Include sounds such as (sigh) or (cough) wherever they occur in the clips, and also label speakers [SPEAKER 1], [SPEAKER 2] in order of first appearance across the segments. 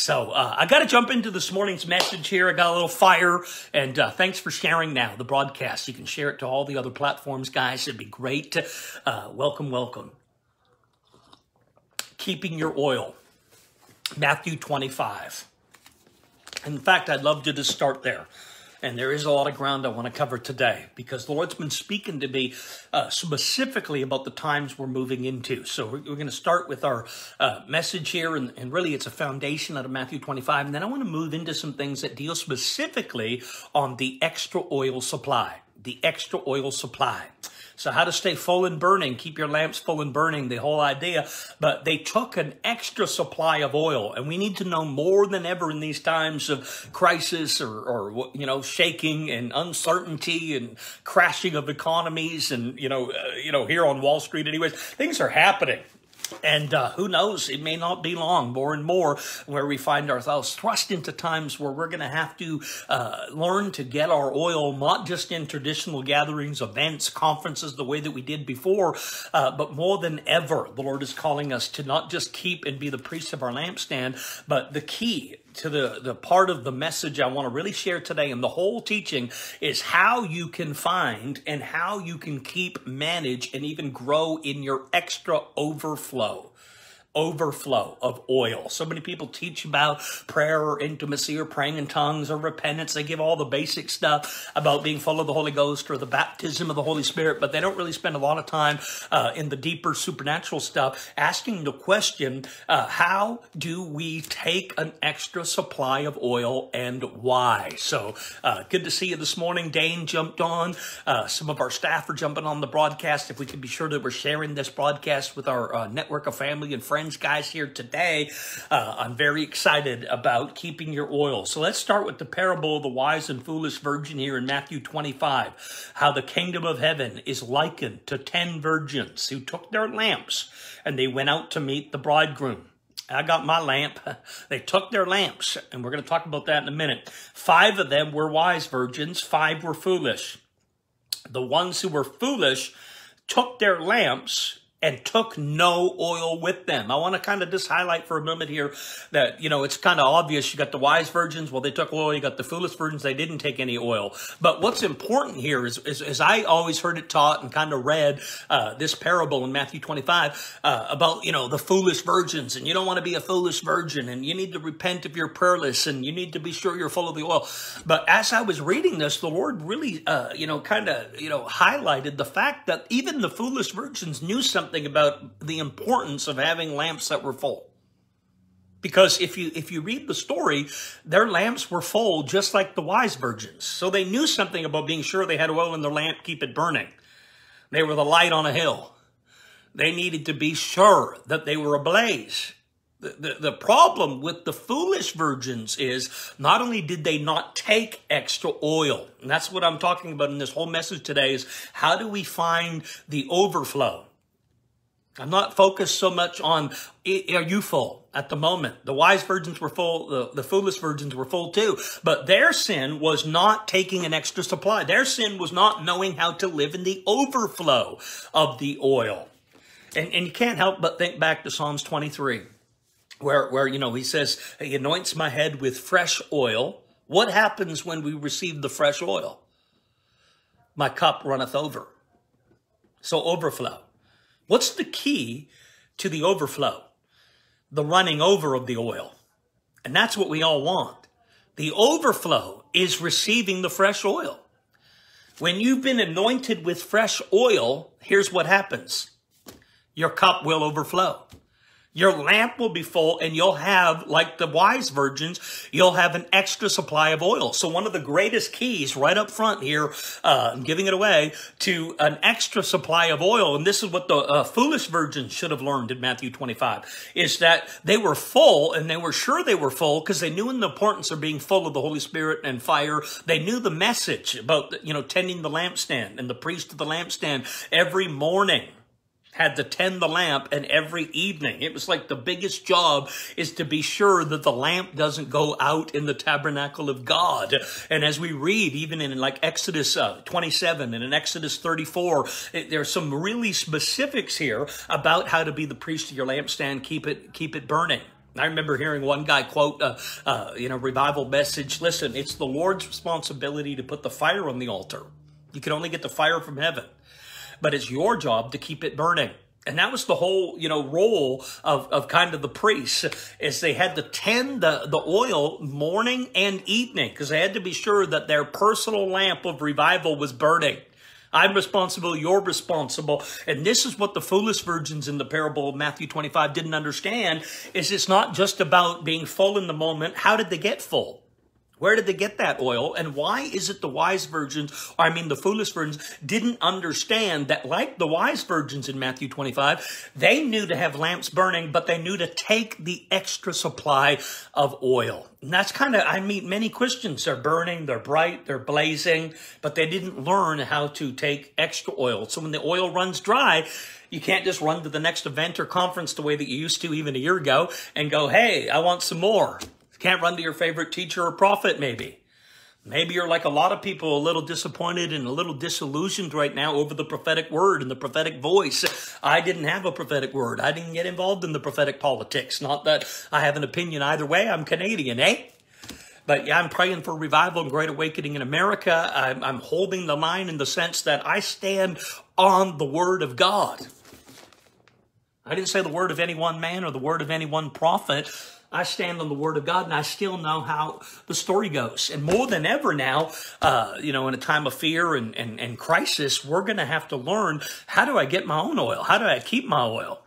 [SPEAKER 1] So uh, I got to jump into this morning's message here. I got a little fire, and uh, thanks for sharing now the broadcast. You can share it to all the other platforms, guys. It'd be great. Uh, welcome, welcome. Keeping your oil, Matthew 25. In fact, I'd love to just start there. And there is a lot of ground I want to cover today because the Lord's been speaking to me uh, specifically about the times we're moving into. So we're, we're going to start with our uh, message here, and, and really it's a foundation out of Matthew 25. And then I want to move into some things that deal specifically on the extra oil supply. The extra oil supply. So how to stay full and burning, keep your lamps full and burning, the whole idea. But they took an extra supply of oil, and we need to know more than ever in these times of crisis or, or you know, shaking and uncertainty and crashing of economies, and you know, uh, you know, here on Wall Street, anyways, things are happening. And uh, who knows, it may not be long, more and more, where we find ourselves thrust into times where we're going to have to uh, learn to get our oil not just in traditional gatherings, events, conferences, the way that we did before, uh, but more than ever, the Lord is calling us to not just keep and be the priest of our lampstand, but the key to the, the part of the message I want to really share today and the whole teaching is how you can find and how you can keep, manage, and even grow in your extra overflow overflow of oil. So many people teach about prayer or intimacy or praying in tongues or repentance. They give all the basic stuff about being full of the Holy Ghost or the baptism of the Holy Spirit, but they don't really spend a lot of time uh, in the deeper supernatural stuff asking the question, uh, how do we take an extra supply of oil and why? So uh, good to see you this morning. Dane jumped on. Uh, some of our staff are jumping on the broadcast. If we can be sure that we're sharing this broadcast with our uh, network of family and friends friends, guys, here today. Uh, I'm very excited about keeping your oil. So let's start with the parable of the wise and foolish virgin here in Matthew 25. How the kingdom of heaven is likened to ten virgins who took their lamps and they went out to meet the bridegroom. I got my lamp. (laughs) They took their lamps, and we're going to talk about that in a minute. Five of them were wise virgins, five were foolish. The ones who were foolish took their lamps and took no oil with them. I want to kind of just highlight for a moment here that, you know, it's kind of obvious. You got the wise virgins, well, they took oil. You got the foolish virgins, they didn't take any oil. But what's important here is, is, is I always heard it taught and kind of read uh, this parable in Matthew 25 uh, about, you know, the foolish virgins, and you don't want to be a foolish virgin, and you need to repent if you're prayerless, and you need to be sure you're full of the oil. But as I was reading this, the Lord really, uh, you know, kind of, you know, highlighted the fact that even the foolish virgins knew something something about the importance of having lamps that were full. Because if you if you read the story, their lamps were full just like the wise virgins. So they knew something about being sure they had oil in their lamp, keep it burning. They were the light on a hill. They needed to be sure that they were ablaze. The, the, the, problem with the foolish virgins is not only did they not take extra oil, and that's what I'm talking about in this whole message today is how do we find the overflow? I'm not focused so much on are you full at the moment. The wise virgins were full, the, the foolish virgins were full too. But their sin was not taking an extra supply. Their sin was not knowing how to live in the overflow of the oil. And, and you can't help but think back to Psalms 23, where, where, you know, he says, He anoints my head with fresh oil. What happens when we receive the fresh oil? My cup runneth over. So overflow. What's the key to the overflow? The running over of the oil. And that's what we all want. The overflow is receiving the fresh oil. When you've been anointed with fresh oil, here's what happens. Your cup will overflow. Your lamp will be full and you'll have, like the wise virgins, you'll have an extra supply of oil. So one of the greatest keys right up front here, uh, I'm giving it away, to an extra supply of oil, and this is what the uh, foolish virgins should have learned in Matthew 25, is that they were full and they were sure they were full because they knew in the importance of being full of the Holy Spirit and fire. They knew the message about, you know, tending the lampstand and the priest of the lampstand every morning had to tend the lamp and every evening. It was like the biggest job is to be sure that the lamp doesn't go out in the tabernacle of God. And as we read, even in like Exodus uh, 27 and in Exodus 34, it, there's some really specifics here about how to be the priest of your lampstand, keep it, keep it burning. I remember hearing one guy quote, uh, uh, you know, revival message. Listen, it's the Lord's responsibility to put the fire on the altar. You can only get the fire from heaven, but it's your job to keep it burning. And that was the whole, you know, role of, of kind of the priests is they had to tend the, the oil morning and evening because they had to be sure that their personal lamp of revival was burning. I'm responsible, you're responsible. And this is what the foolish virgins in the parable of Matthew 25 didn't understand is it's not just about being full in the moment. How did they get full? Where did they get that oil? And why is it the wise virgins, or I mean the foolish virgins, didn't understand that like the wise virgins in Matthew 25, they knew to have lamps burning, but they knew to take the extra supply of oil. And that's kind of, I meet many Christians, they're burning, they're bright, they're blazing, but they didn't learn how to take extra oil. So when the oil runs dry, you can't just run to the next event or conference the way that you used to even a year ago and go, hey, I want some more. Can't run to your favorite teacher or prophet, maybe. Maybe you're like a lot of people, a little disappointed and a little disillusioned right now over the prophetic word and the prophetic voice. I didn't have a prophetic word. I didn't get involved in the prophetic politics. Not that I have an opinion either way. I'm Canadian, eh? But yeah, I'm praying for revival and great awakening in America. I'm, I'm holding the line in the sense that I stand on the word of God. I didn't say the word of any one man or the word of any one prophet. I stand on the Word of God, and I still know how the story goes. And more than ever now, uh, you know, in a time of fear and, and, and crisis, we're going to have to learn how do I get my own oil? How do I keep my oil?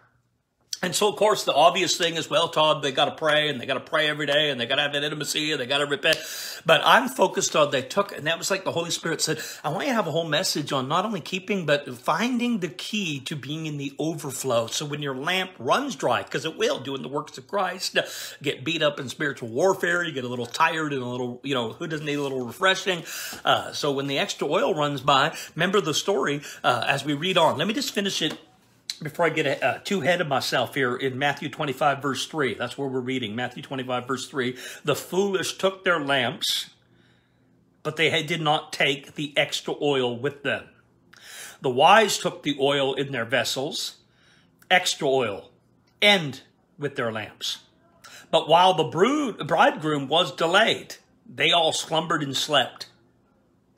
[SPEAKER 1] And so, of course, the obvious thing is, well, Todd, they got to pray and they got to pray every day and they got to have an intimacy and they got to repent. But I'm focused on they took, and that was like the Holy Spirit said, I want you to have a whole message on not only keeping, but finding the key to being in the overflow. So when your lamp runs dry, because it will, doing the works of Christ, get beat up in spiritual warfare, you get a little tired and a little, you know, who doesn't need a little refreshing? Uh, so when the extra oil runs by, remember the story uh, as we read on. Let me just finish it before I get uh, too ahead of myself here, in Matthew 25, verse 3, that's where we're reading. Matthew 25, verse 3. The foolish took their lamps, but they did not take the extra oil with them. The wise took the oil in their vessels, extra oil, and with their lamps. But while the brood, bridegroom was delayed, they all slumbered and slept.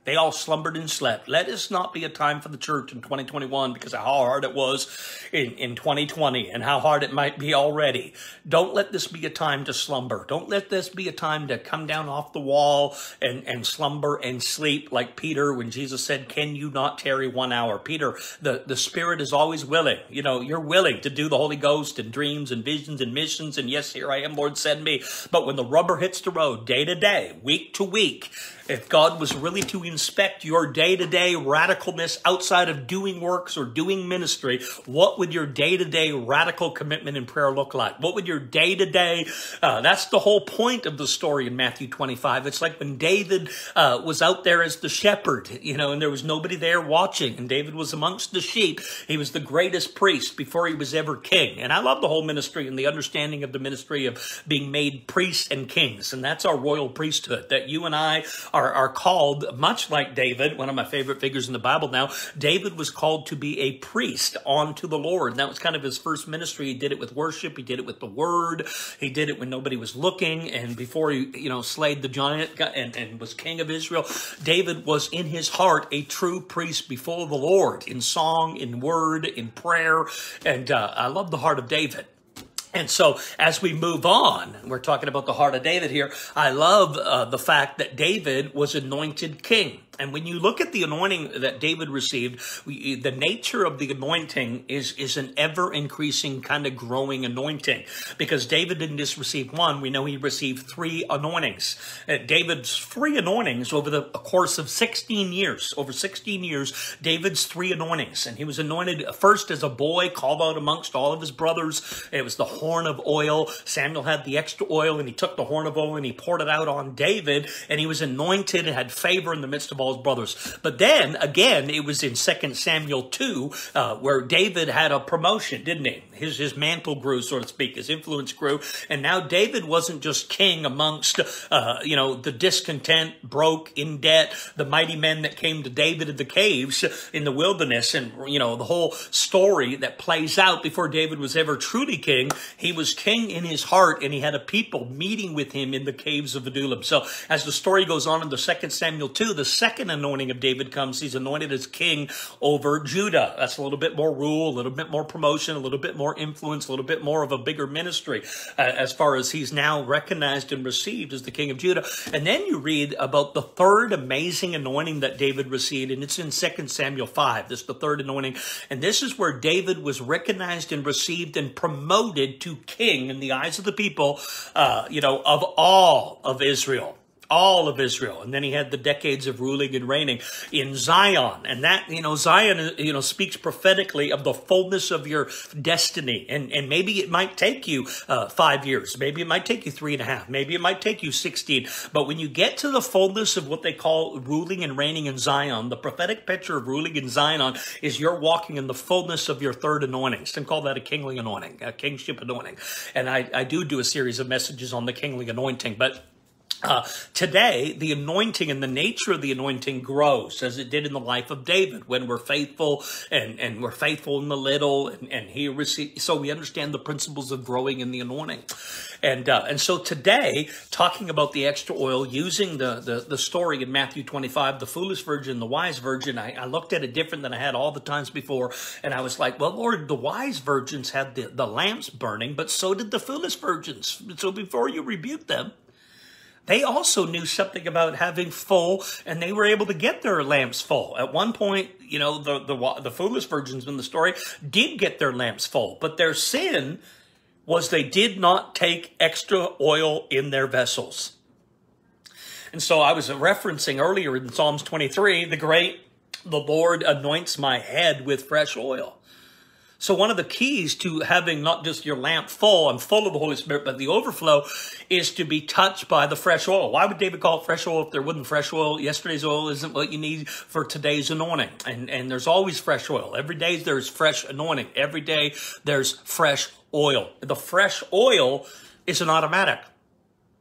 [SPEAKER 1] They all slumbered and slept. Let us not be a time for the church in 2021 because of how hard it was in, in 2020 and how hard it might be already. Don't let this be a time to slumber. Don't let this be a time to come down off the wall and, and slumber and sleep like Peter when Jesus said, can you not tarry one hour? Peter, the, the spirit is always willing. You know, you're willing to do the Holy Ghost and dreams and visions and missions. And yes, here I am, Lord, send me. But when the rubber hits the road day to day, week to week, if God was really to inspect your day to day radicalness outside of doing works or doing ministry, what would your day to day radical commitment in prayer look like? What would your day to day, that's the whole point of the story in Matthew 25. It's like when David uh, was out there as the shepherd, you know, and there was nobody there watching, and David was amongst the sheep. He was the greatest priest before he was ever king. And I love the whole ministry and the understanding of the ministry of being made priests and kings. And that's our royal priesthood, that you and I are, are called, much like David, one of my favorite figures in the Bible now, David was called to be a priest unto the Lord. And that was kind of his first ministry. He did it with worship. He did it with the word. He did it when nobody was looking. And before he, you know, slayed the giant and, and was king of Israel, David was in his heart a true priest before the Lord in song, in word, in prayer. And uh, I love the heart of David. And so as we move on, we're talking about the heart of David here. I love uh, the fact that David was anointed king. And when you look at the anointing that David received, we, the nature of the anointing is, is an ever increasing kind of growing anointing. Because David didn't just receive one, we know he received three anointings. Uh, David's three anointings over the course of 16 years, over 16 years, David's three anointings. And he was anointed first as a boy, called out amongst all of his brothers. It was the horn of oil. Samuel had the extra oil, and he took the horn of oil and he poured it out on David. And he was anointed and had favor in the midst of all Paul's brothers. But then again, it was in 2 Samuel 2 uh, where David had a promotion, didn't he? His, his mantle grew, so to speak, his influence grew. And now David wasn't just king amongst, uh, you know, the discontent, broke, in debt, the mighty men that came to David in the caves in the wilderness and, you know, the whole story that plays out before David was ever truly king. He was king in his heart and he had a people meeting with him in the caves of Adullam. So as the story goes on in the second Samuel 2, the second anointing of David comes. He's anointed as king over Judah. That's a little bit more rule, a little bit more promotion, a little bit more influence, a little bit more of a bigger ministry uh, as far as he's now recognized and received as the king of Judah. And then you read about the third amazing anointing that David received, and it's in 2 Samuel 5. This is the third anointing. And this is where David was recognized and received and promoted to king in the eyes of the people, uh, you know, of all of Israel all of Israel. And then he had the decades of ruling and reigning in Zion. And that, you know, Zion, you know, speaks prophetically of the fullness of your destiny. And, and maybe it might take you uh, five years. Maybe it might take you three and a half. Maybe it might take you 16. But when you get to the fullness of what they call ruling and reigning in Zion, the prophetic picture of ruling in Zion is you're walking in the fullness of your third anointing. Some call that a kingly anointing, a kingship anointing. And I, I do do a series of messages on the kingly anointing, but uh, today, the anointing and the nature of the anointing grows as it did in the life of David when we're faithful and, and we're faithful in the little and, and he received. So we understand the principles of growing in the anointing. And, uh, and so today, talking about the extra oil, using the, the, the story in Matthew 25, the foolish virgin, the wise virgin, I, I looked at it different than I had all the times before. And I was like, well, Lord, the wise virgins had the, the lamps burning, but so did the foolish virgins. So before you rebuke them, they also knew something about having full, and they were able to get their lamps full. At one point, you know, the the, the foolish virgins in the story did get their lamps full, but their sin was they did not take extra oil in their vessels. And so I was referencing earlier in Psalms 23, the great, the Lord anoints my head with fresh oil. So one of the keys to having not just your lamp full and full of the Holy Spirit, but the overflow is to be touched by the fresh oil. Why would David call it fresh oil if there wasn't fresh oil? Yesterday's oil isn't what you need for today's anointing. And, and there's always fresh oil. Every day there's fresh anointing. Every day there's fresh oil. The fresh oil is an automatic.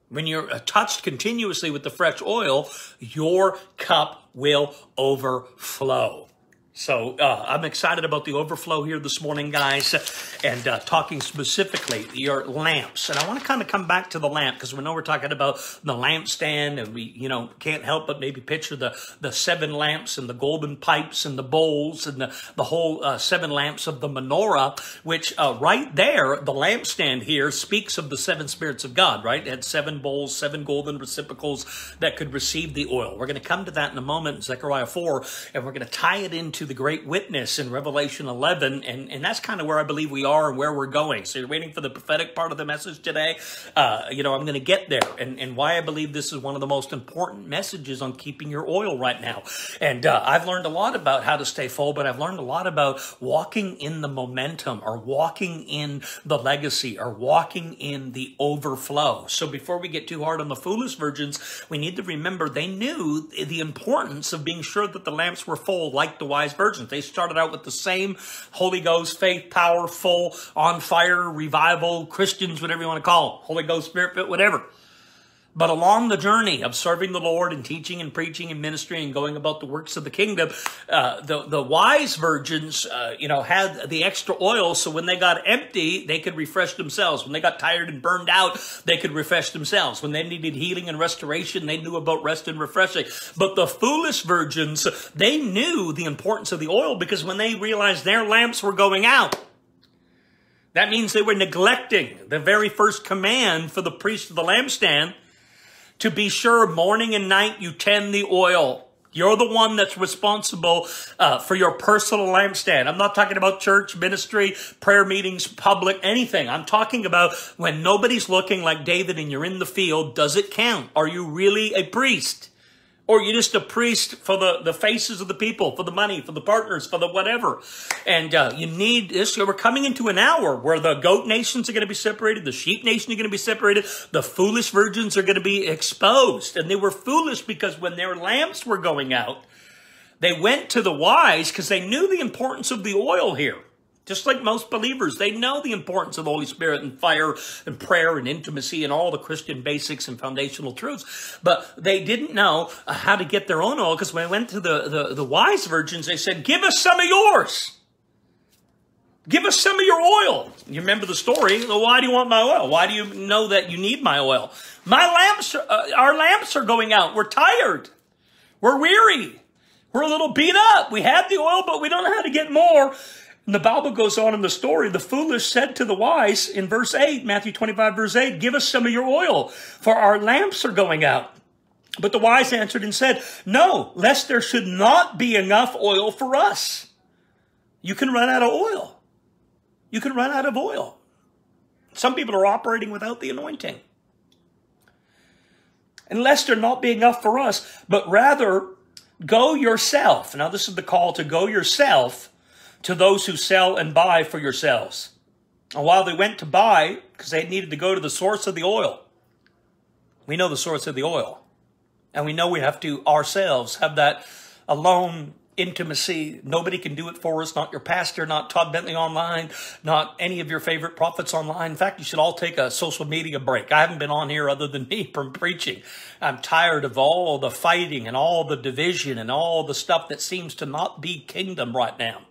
[SPEAKER 1] When you're touched continuously with the fresh oil, your cup will overflow. So uh, I'm excited about the overflow here this morning, guys, and uh, talking specifically your lamps. And I want to kind of come back to the lamp because we know we're talking about the lampstand, and we, you know, can't help but maybe picture the the seven lamps and the golden pipes and the bowls and the the whole uh, seven lamps of the menorah. Which uh, right there, the lampstand here speaks of the seven spirits of God. Right, it had seven bowls, seven golden receptacles that could receive the oil. We're going to come to that in a moment, Zechariah four, and we're going to tie it into the great witness in Revelation 11. And, and that's kind of where I believe we are and where we're going. So you're waiting for the prophetic part of the message today. Uh, you know, I'm going to get there and, and why I believe this is one of the most important messages on keeping your oil right now. And uh, I've learned a lot about how to stay full, but I've learned a lot about walking in the momentum or walking in the legacy or walking in the overflow. So before we get too hard on the foolish virgins, we need to remember they knew the importance of being sure that the lamps were full like the wise virgins. They started out with the same Holy Ghost, faith, power, full, on fire, revival, Christians, whatever you want to call them, Holy Ghost, Spirit, whatever. But along the journey of serving the Lord and teaching and preaching and ministry and going about the works of the kingdom, uh, the, the wise virgins, uh, you know, had the extra oil. So when they got empty, they could refresh themselves. When they got tired and burned out, they could refresh themselves. When they needed healing and restoration, they knew about rest and refreshing. But the foolish virgins, they knew the importance of the oil because when they realized their lamps were going out, that means they were neglecting the very first command for the priest of the lampstand to be sure morning and night you tend the oil. You're the one that's responsible uh, for your personal lampstand. I'm not talking about church, ministry, prayer meetings, public, anything. I'm talking about when nobody's looking like David and you're in the field, does it count? Are you really a priest? Or you're just a priest for the, the faces of the people, for the money, for the partners, for the whatever. And uh, you need this. We're coming into an hour where the goat nations are going to be separated, the sheep nation are going to be separated, the foolish virgins are going to be exposed. And they were foolish because when their lamps were going out, they went to the wise because they knew the importance of the oil here. Just like most believers, they know the importance of the Holy Spirit and fire and prayer and intimacy and all the Christian basics and foundational truths. But they didn't know uh, how to get their own oil because when they went to the, the, the wise virgins, they said, give us some of yours. Give us some of your oil. You remember the story. Well, why do you want my oil? Why do you know that you need my oil? My lamps, uh, our lamps are going out. We're tired. We're weary. We're a little beat up. We have the oil, but we don't know how to get more. And the Bible goes on in the story. The foolish said to the wise in verse 8, Matthew 25, verse 8, Give us some of your oil, for our lamps are going out. But the wise answered and said, No, lest there should not be enough oil for us. You can run out of oil. You can run out of oil. Some people are operating without the anointing. And lest there not be enough for us, but rather go yourself. Now, this is the call to go yourself to those who sell and buy for yourselves. And while they went to buy, because they needed to go to the source of the oil, we know the source of the oil. And we know we have to ourselves have that alone intimacy. Nobody can do it for us, not your pastor, not Todd Bentley online, not any of your favorite prophets online. In fact, you should all take a social media break. I haven't been on here other than (laughs) me from preaching. I'm tired of all the fighting and all the division and all the stuff that seems to not be kingdom right now.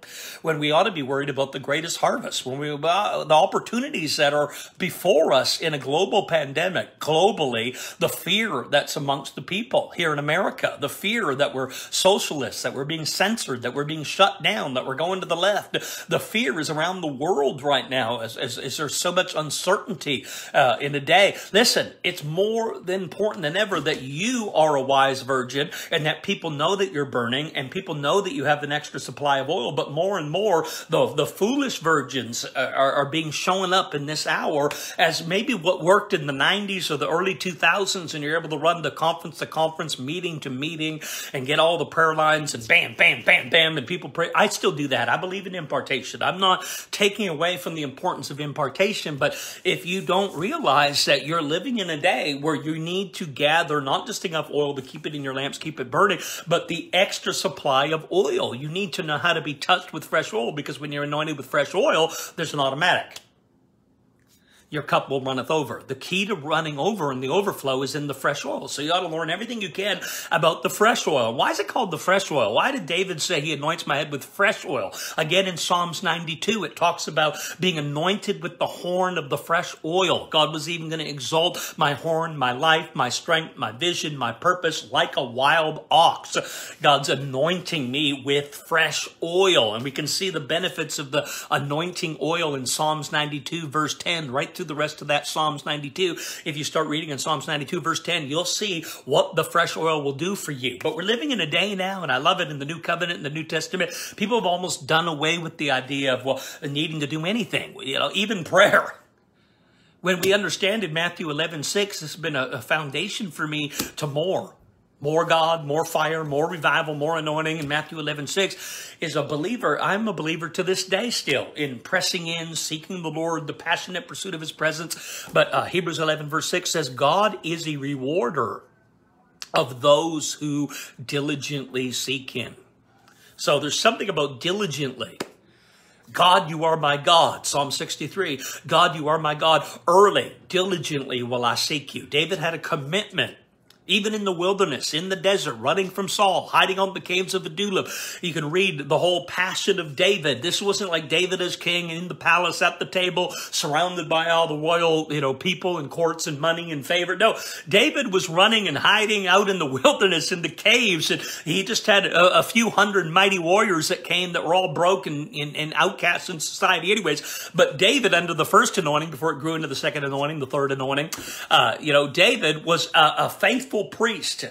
[SPEAKER 1] When we ought to be worried about the greatest harvest, when we about the opportunities that are before us in a global pandemic, globally, the fear that's amongst the people here in America, the fear that we're socialists, that we're being censored, that we're being shut down, that we're going to the left. The fear is around the world right now as, as, as there's so much uncertainty uh, in a day. Listen, it's more than important than ever that you are a wise virgin and that people know that you're burning and people know that you have an extra supply of oil. But more and more, the, the foolish virgins are, are being shown up in this hour as maybe what worked in the 90s or the early 2000s and you're able to run the conference to conference, meeting to meeting and get all the prayer lines and bam, bam, bam, bam, bam, and people pray. I still do that. I believe in impartation. I'm not taking away from the importance of impartation, but if you don't realize that you're living in a day where you need to gather not just enough oil to keep it in your lamps, keep it burning, but the extra supply of oil. You need to know how to be touched with fresh oil because when you're anointed with fresh oil, there's an automatic your cup will runneth over. The key to running over and the overflow is in the fresh oil. So you ought to learn everything you can about the fresh oil. Why is it called the fresh oil? Why did David say he anoints my head with fresh oil? Again, in Psalms 92, it talks about being anointed with the horn of the fresh oil. God was even going to exalt my horn, my life, my strength, my vision, my purpose, like a wild ox. God's anointing me with fresh oil. And we can see the benefits of the anointing oil in Psalms 92, verse 10, right through the rest of that Psalms 92. If you start reading in Psalms 92, verse 10, you'll see what the fresh oil will do for you. But we're living in a day now, and I love it in the New Covenant and the New Testament. People have almost done away with the idea of, well, needing to do anything, you know, even prayer when we understand in Matthew 11, 6, this has been a, a, foundation for me to more more God, more fire, more revival, more anointing in Matthew 11, 6 is a believer. I'm a believer to this day still in pressing in, seeking the Lord, the passionate pursuit of his presence. But uh, Hebrews 11, verse 6 says, God is a rewarder of those who diligently seek him. So there's something about diligently. God, you are my God. Psalm 63. God, you are my God. Early, diligently will I seek you. David had a commitment even in the wilderness, in the desert, running from Saul, hiding on the caves of Adullam. You can read the whole passion of David. This wasn't like David as king in the palace at the table, surrounded by all the royal, you know, people and courts and money and favor. No, David was running and hiding out in the (laughs) wilderness, in the caves, and he just had a, a few hundred mighty warriors that came that were all broken and, and outcasts in society anyways. But David, under the first anointing, before it grew into the second anointing, the third anointing, uh, you know, David was a, a faithful faithful priest.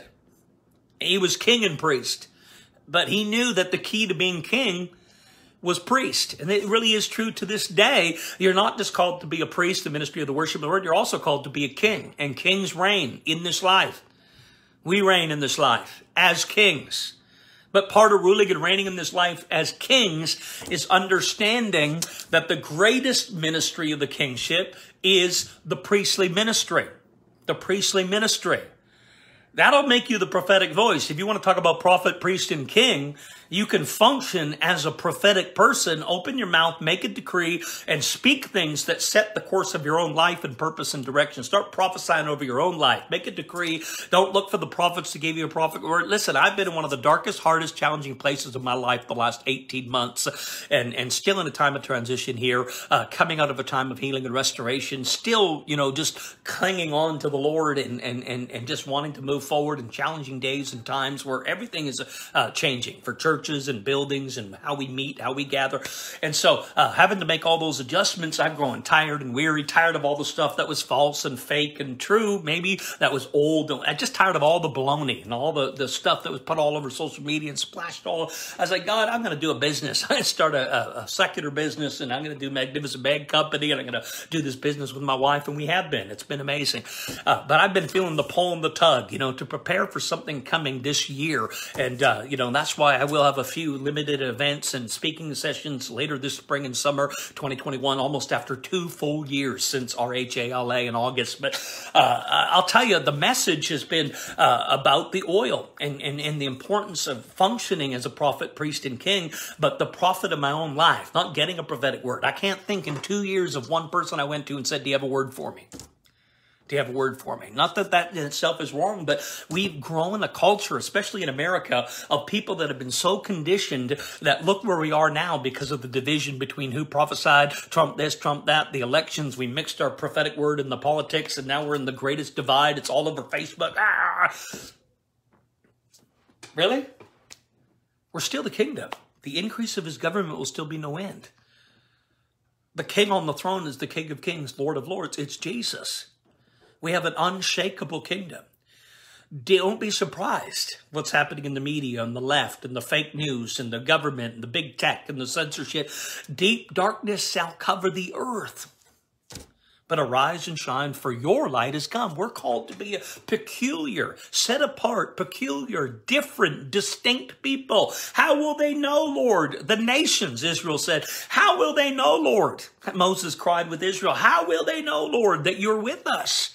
[SPEAKER 1] He was king and priest, but he knew that the key to being king was priest. And it really is true to this day. You're not just called to be a priest, the ministry of the worship of the word. You're also called to be a king. And kings reign in this life. We reign in this life as kings. But part of ruling and reigning in this life as kings is understanding that the greatest ministry of the kingship is the priestly ministry. The priestly ministry. That'll make you the prophetic voice. If you want to talk about prophet, priest, and king, you can function as a prophetic person, open your mouth, make a decree, and speak things that set the course of your own life and purpose and direction. Start prophesying over your own life. Make a decree. Don't look for the prophets to give you a prophet word. Listen, I've been in one of the darkest, hardest, challenging places of my life the last 18 months and, and still in a time of transition here, uh, coming out of a time of healing and restoration, still, you know, just clinging on to the Lord and, and, and, and just wanting to move forward in challenging days and times where everything is uh, changing for church churches and buildings and how we meet, how we gather. And so uh, having to make all those adjustments, I'm growing tired and weary, tired of all the stuff that was false and fake and true. Maybe that was old. I'm just tired of all the baloney and all the, the stuff that was put all over social media and splashed all. I was like, God, I'm going to do a business. (laughs) To start a, a, a secular business and I'm going to do Magnificent Bag Company and I'm going to do this business with my wife. And we have been. It's been amazing. Uh, but I've been feeling the pull and the tug, you know, to prepare for something coming this year. And, uh, you know, that's why I will have have a few limited events and speaking sessions later this spring and summer 2021, almost after two full years since RHALA in August. But uh, I'll tell you, the message has been uh, about the oil and, and, and the importance of functioning as a prophet, priest, and king, but the prophet of my own life, not getting a prophetic word. I can't think in two years of one person I went to and said, Do you have a word for me? You have a word for me? Not that that in itself is wrong, but we've grown a culture, especially in America, of people that have been so conditioned that look where we are now because of the division between who prophesied, Trump this, Trump that, the elections. We mixed our prophetic word in the politics, and now we're in the greatest divide. It's all over Facebook. Ah! Really? We're still the kingdom. The increase of his government will still be no end. The king on the throne is the king of kings, lord of lords. It's Jesus. We have an unshakable kingdom. Don't be surprised what's happening in the media and the left and the fake news and the government and the big tech and the censorship. Deep darkness shall cover the earth. But arise and shine, for your light has come. We're called to be a peculiar, set apart, peculiar, different, distinct people. How will they know, Lord? The nations, Israel said, How will they know, Lord? Moses cried with Israel, How will they know, Lord, that you're with us?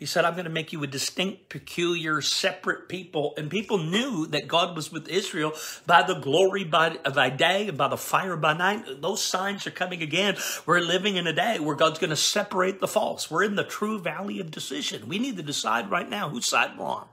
[SPEAKER 1] He said, I'm going to make you a distinct, peculiar, separate people. And people knew that God was with Israel by the glory by, by day and by the fire by night. Those signs are coming again. We're living in a day where God's going to separate the false. We're in the true valley of decision. We need to decide right now whose side we're on.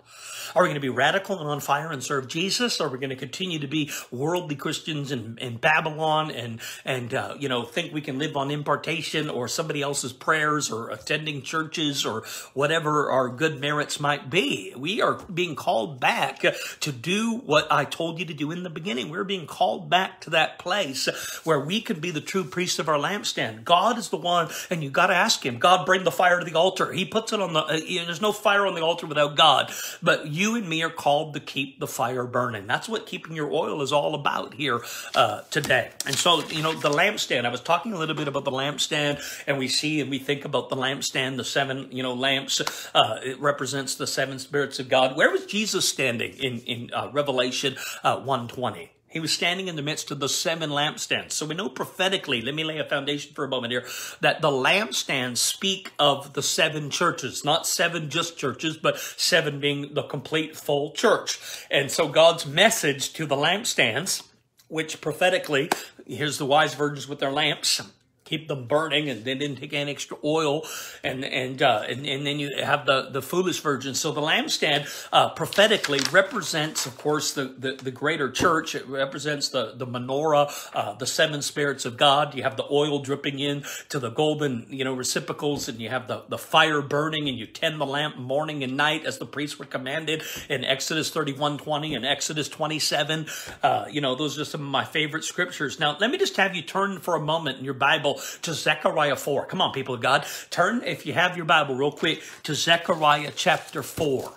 [SPEAKER 1] Are we going to be radical and on fire and serve Jesus? Or are we going to continue to be worldly Christians in, in Babylon and, and uh, you know, think we can live on impartation or somebody else's prayers or attending churches or whatever our good merits might be? We are being called back to do what I told you to do in the beginning. We're being called back to that place where we can be the true priest of our lampstand. God is the one, and you got to ask Him, God, bring the fire to the altar. He puts it on the, uh, there's no fire on the altar without God. But you and me are called to keep the fire burning. That's what keeping your oil is all about here uh, today. And so, you know, the lampstand, I was talking a little bit about the lampstand, and we see and we think about the lampstand, the seven, you know, lamps. Uh, it represents the seven spirits of God. Where was Jesus standing in, in uh, Revelation uh, 120? He was standing in the midst of the seven lampstands. So we know prophetically, let me lay a foundation for a moment here, that the lampstands speak of the seven churches, not seven just churches, but seven being the complete full church. And so God's message to the lampstands, which prophetically, here's the wise virgins with their lamps, keep them burning and they didn't take any extra oil and and uh, and, and then you have the the foolish virgins so the lampstand uh, prophetically represents of course the, the, the greater church. It represents the the menorah uh, the seven spirits of god. You have the oil dripping in to the golden you know receptacles and you have the the fire burning and you tend the lamp morning and night as the priests were commanded in exodus 31 20 and exodus 27 uh, you know those are some of my favorite scriptures. Now let me just have you turn for a moment in your bible to Zechariah 4. Come on, people of God. Turn, if you have your Bible, real quick to Zechariah chapter 4.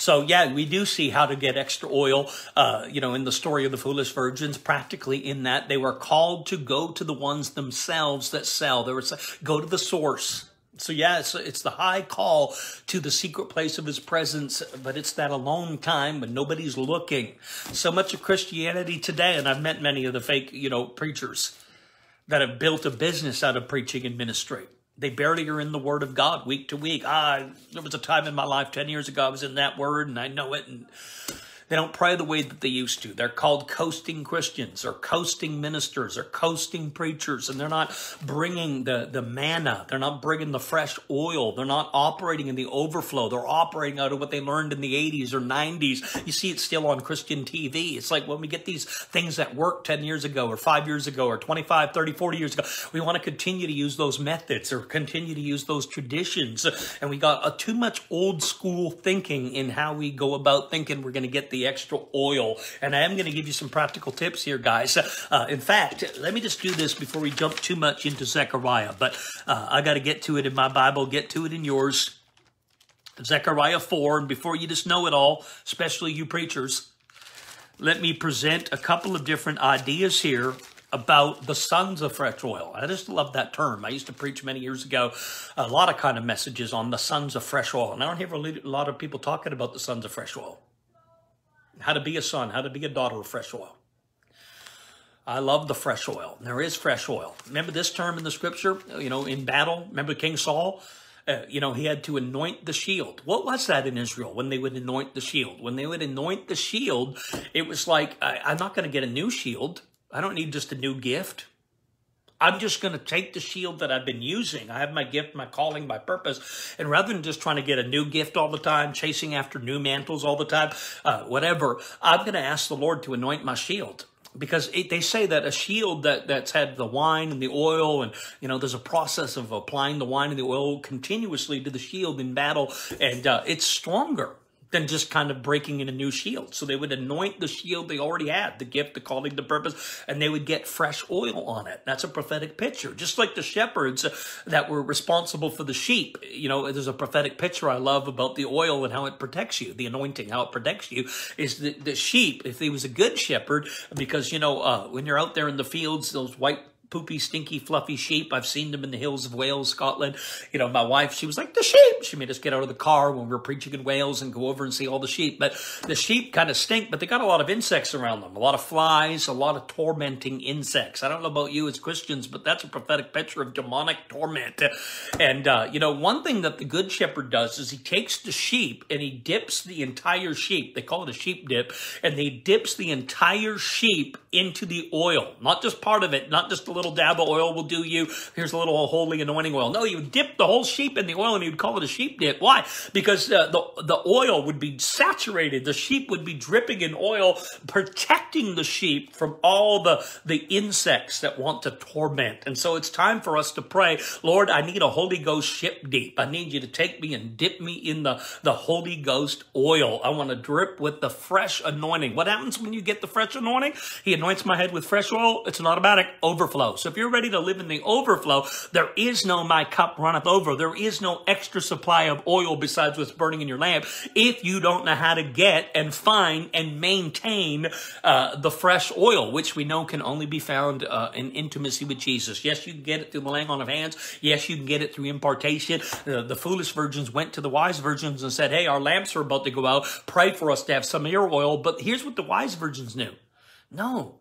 [SPEAKER 1] So yeah, we do see how to get extra oil, uh, you know, in the story of the foolish virgins, practically in that they were called to go to the ones themselves that sell. There was go to the source. So yeah, it's, it's the high call to the secret place of his presence, but it's that alone time when nobody's looking. So much of Christianity today, and I've met many of the fake, you know, preachers that have built a business out of preaching and ministry. They barely are in the Word of God week to week. Ah, there was a time in my life 10 years ago I was in that Word and I know it. And they don't pray the way that they used to. They're called coasting Christians or coasting ministers or coasting preachers, and they're not bringing the, the manna. They're not bringing the fresh oil. They're not operating in the overflow. They're operating out of what they learned in the 80s or 90s. You see it still on Christian TV. It's like when we get these things that worked 10 years ago or five years ago or 25, 30, 40 years ago, we want to continue to use those methods or continue to use those traditions. And we got a, too much old school thinking in how we go about thinking we're going to get the the extra oil. And I am going to give you some practical tips here, guys. Uh, in fact, let me just do this before we jump too much into Zechariah. But uh, I got to get to it in my Bible, get to it in yours. Zechariah 4, and before you just know it all, especially you preachers, let me present a couple of different ideas here about the sons of fresh oil. I just love that term. I used to preach many years ago a lot of kind of messages on the sons of fresh oil. And I don't hear a lot of people talking about the sons of fresh oil how to be a son, how to be a daughter of fresh oil. I love the fresh oil. There is fresh oil. Remember this term in the scripture, you know, in battle? Remember King Saul? Uh, you know, he had to anoint the shield. What was that in Israel when they would anoint the shield? When they would anoint the shield, it was like, I, I'm not going to get a new shield. I don't need just a new gift. I'm just going to take the shield that I've been using. I have my gift, my calling, my purpose. And rather than just trying to get a new gift all the time, chasing after new mantles all the time, uh, whatever, I'm going to ask the Lord to anoint my shield because it, they say that a shield that that's had the wine and the oil and you know there's a process of applying the wine and the oil continuously to the shield in battle and uh, it's stronger than just kind of breaking in a new shield. So they would anoint the shield they already had, the gift, the calling, the purpose, and they would get fresh oil on it. That's a prophetic picture. Just like the shepherds that were responsible for the sheep. You know, there's a prophetic picture I love about the oil and how it protects you, the anointing, how it protects you, is the, the sheep, if he was a good shepherd, because, you know, uh, when you're out there in the fields, those white poopy, stinky, fluffy sheep. I've seen them in the hills of Wales, Scotland. You know, my wife, she was like, the sheep. She made us get out of the car when we were preaching in Wales and go over and see all the sheep. But the sheep kind of stink, but they got a lot of insects around them, a lot of flies, a lot of tormenting insects. I don't know about you as Christians, but that's a prophetic picture of demonic torment. And, uh, you know, one thing that the good shepherd does is he takes the sheep and he dips the entire sheep. They call it a sheep dip. And he dips the entire sheep into the oil, not just part of it, not just a little dab of oil will do you. Here's a little holy anointing oil. No, you dip the whole sheep in the oil and you'd call it a sheep dip. Why? Because uh, the, the oil would be saturated. The sheep would be dripping in oil, protecting the sheep from all the, the insects that want to torment. And so it's time for us to pray, Lord, I need a Holy Ghost sheep dip. I need you to take me and dip me in the, the Holy Ghost oil. I want to drip with the fresh anointing. What happens when you get the fresh anointing? He anoints my head with fresh oil. It's an automatic overflow. So if you're ready to live in the overflow, there is no my cup runneth over. There is no extra supply of oil besides what's burning in your lamp if you don't know how to get and find and maintain uh, the fresh oil, which we know can only be found uh, in intimacy with Jesus. Yes, you can get it through the laying on of hands. Yes, you can get it through impartation. Uh, the foolish virgins went to the wise virgins and said, hey, our lamps are about to go out. Pray for us to have some of your oil. But here's what the wise virgins knew. No,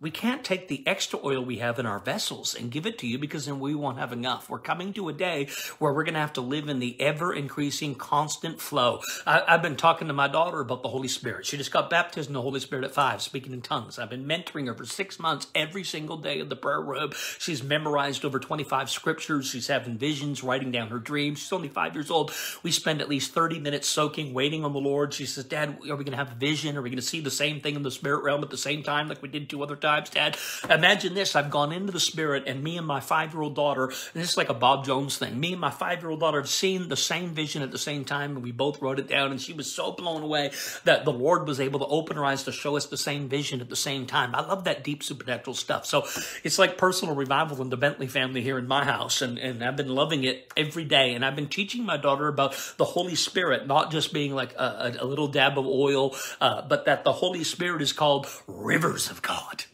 [SPEAKER 1] we can't take the extra oil we have in our vessels and give it to you because then we won't have enough. We're coming to a day where we're going to have to live in the ever increasing constant flow. I, have been talking to my daughter about the Holy Spirit. She just got baptized in the Holy Spirit at five, speaking in tongues. I've been mentoring her for six months every single day in the prayer room. She's memorized over 25 scriptures. She's having visions, writing down her dreams. She's only five years old. We spend at least 30 minutes soaking, waiting on the Lord. She says, Dad, are we going to have a vision? Are we going to see the same thing in the spirit realm at the same time like we did two other times? Times, Dad. Imagine this. I've gone into the spirit and me and my five-year-old daughter, and is like a Bob Jones thing. Me and my five-year-old daughter have seen the same vision at the same time and we both wrote it down and she was so blown away that the Lord was able to open her eyes to show us the same vision at the same time. I love that deep supernatural stuff. So it's like personal revival in the Bentley family here in my house and, and I've been loving it every day. And I've been teaching my daughter about the Holy Spirit, not just being like a, a, a little dab of oil, uh, but that the Holy Spirit is called rivers of God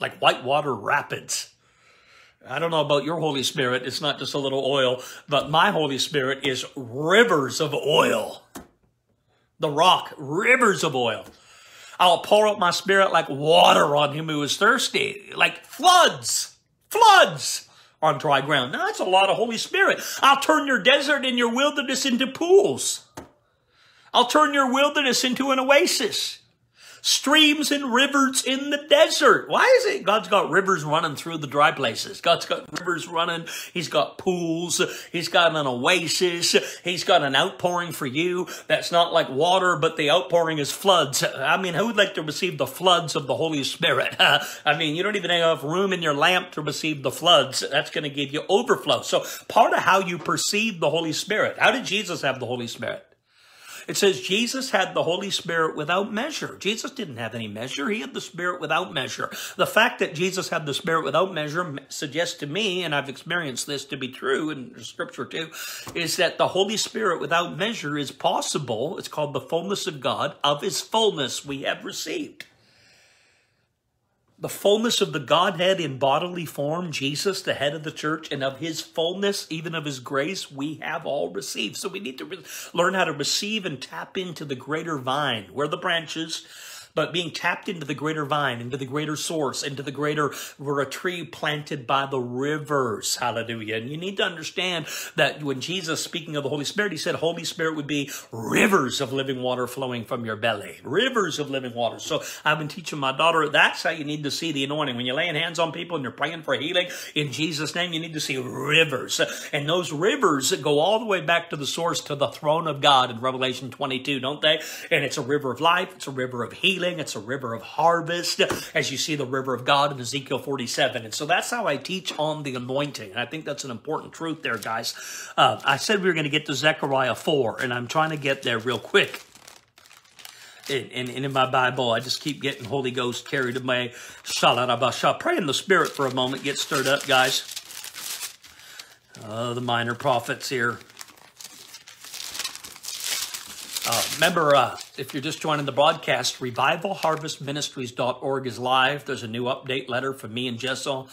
[SPEAKER 1] like whitewater rapids. I don't know about your Holy Spirit. It's not just a little oil, but my Holy Spirit is rivers of oil. The rock, rivers of oil. I'll pour out my spirit like water on him who is thirsty, like floods, floods on dry ground. Now, that's a lot of Holy Spirit. I'll turn your desert and your wilderness into pools. I'll turn your wilderness into an oasis streams and rivers in the desert. Why is it God's got rivers running through the dry places? God's got rivers running. He's got pools. He's got an oasis. He's got an outpouring for you that's not like water, but the outpouring is floods. I mean, who would like to receive the floods of the Holy Spirit? (laughs) I mean, you don't even have enough room in your lamp to receive the floods. That's going to give you overflow. So part of how you perceive the Holy Spirit, how did Jesus have the Holy Spirit? It says Jesus had the Holy Spirit without measure. Jesus didn't have any measure. He had the Spirit without measure. The fact that Jesus had the Spirit without measure suggests to me, and I've experienced this to be true in Scripture too, is that the Holy Spirit without measure is possible. It's called the fullness of God. Of His fullness we have received the fullness of the Godhead in bodily form, Jesus, the head of the church, and of his fullness, even of his grace, we have all received. So we need to learn how to receive and tap into the greater vine. We're the branches but being tapped into the greater vine, into the greater source, into the greater, we're a tree planted by the rivers. Hallelujah. And you need to understand that when Jesus, speaking of the Holy Spirit, he said Holy Spirit would be rivers of living water flowing from your belly. Rivers of living water. So I've been teaching my daughter, that's how you need to see the anointing. When you're laying hands on people and you're praying for healing, in Jesus' name, you need to see rivers. And those rivers go all the way back to the source, to the throne of God in Revelation 22, don't they? And it's a river of life. It's a river of healing It's a river of harvest, as you see the river of God in Ezekiel 47. And so that's how I teach on the anointing. And I think that's an important truth there, guys. Uh, I said we were going to get to Zechariah 4, and I'm trying to get there real quick. And, and, and, in my Bible, I just keep getting Holy Ghost carried away. Shalarabasha. Pray in the Spirit for a moment. Get stirred up, guys. Uh, the minor prophets here. Uh, remember, uh, if you're just joining the broadcast, revivalharvestministries.org is live. There's a new update letter from me and Jessa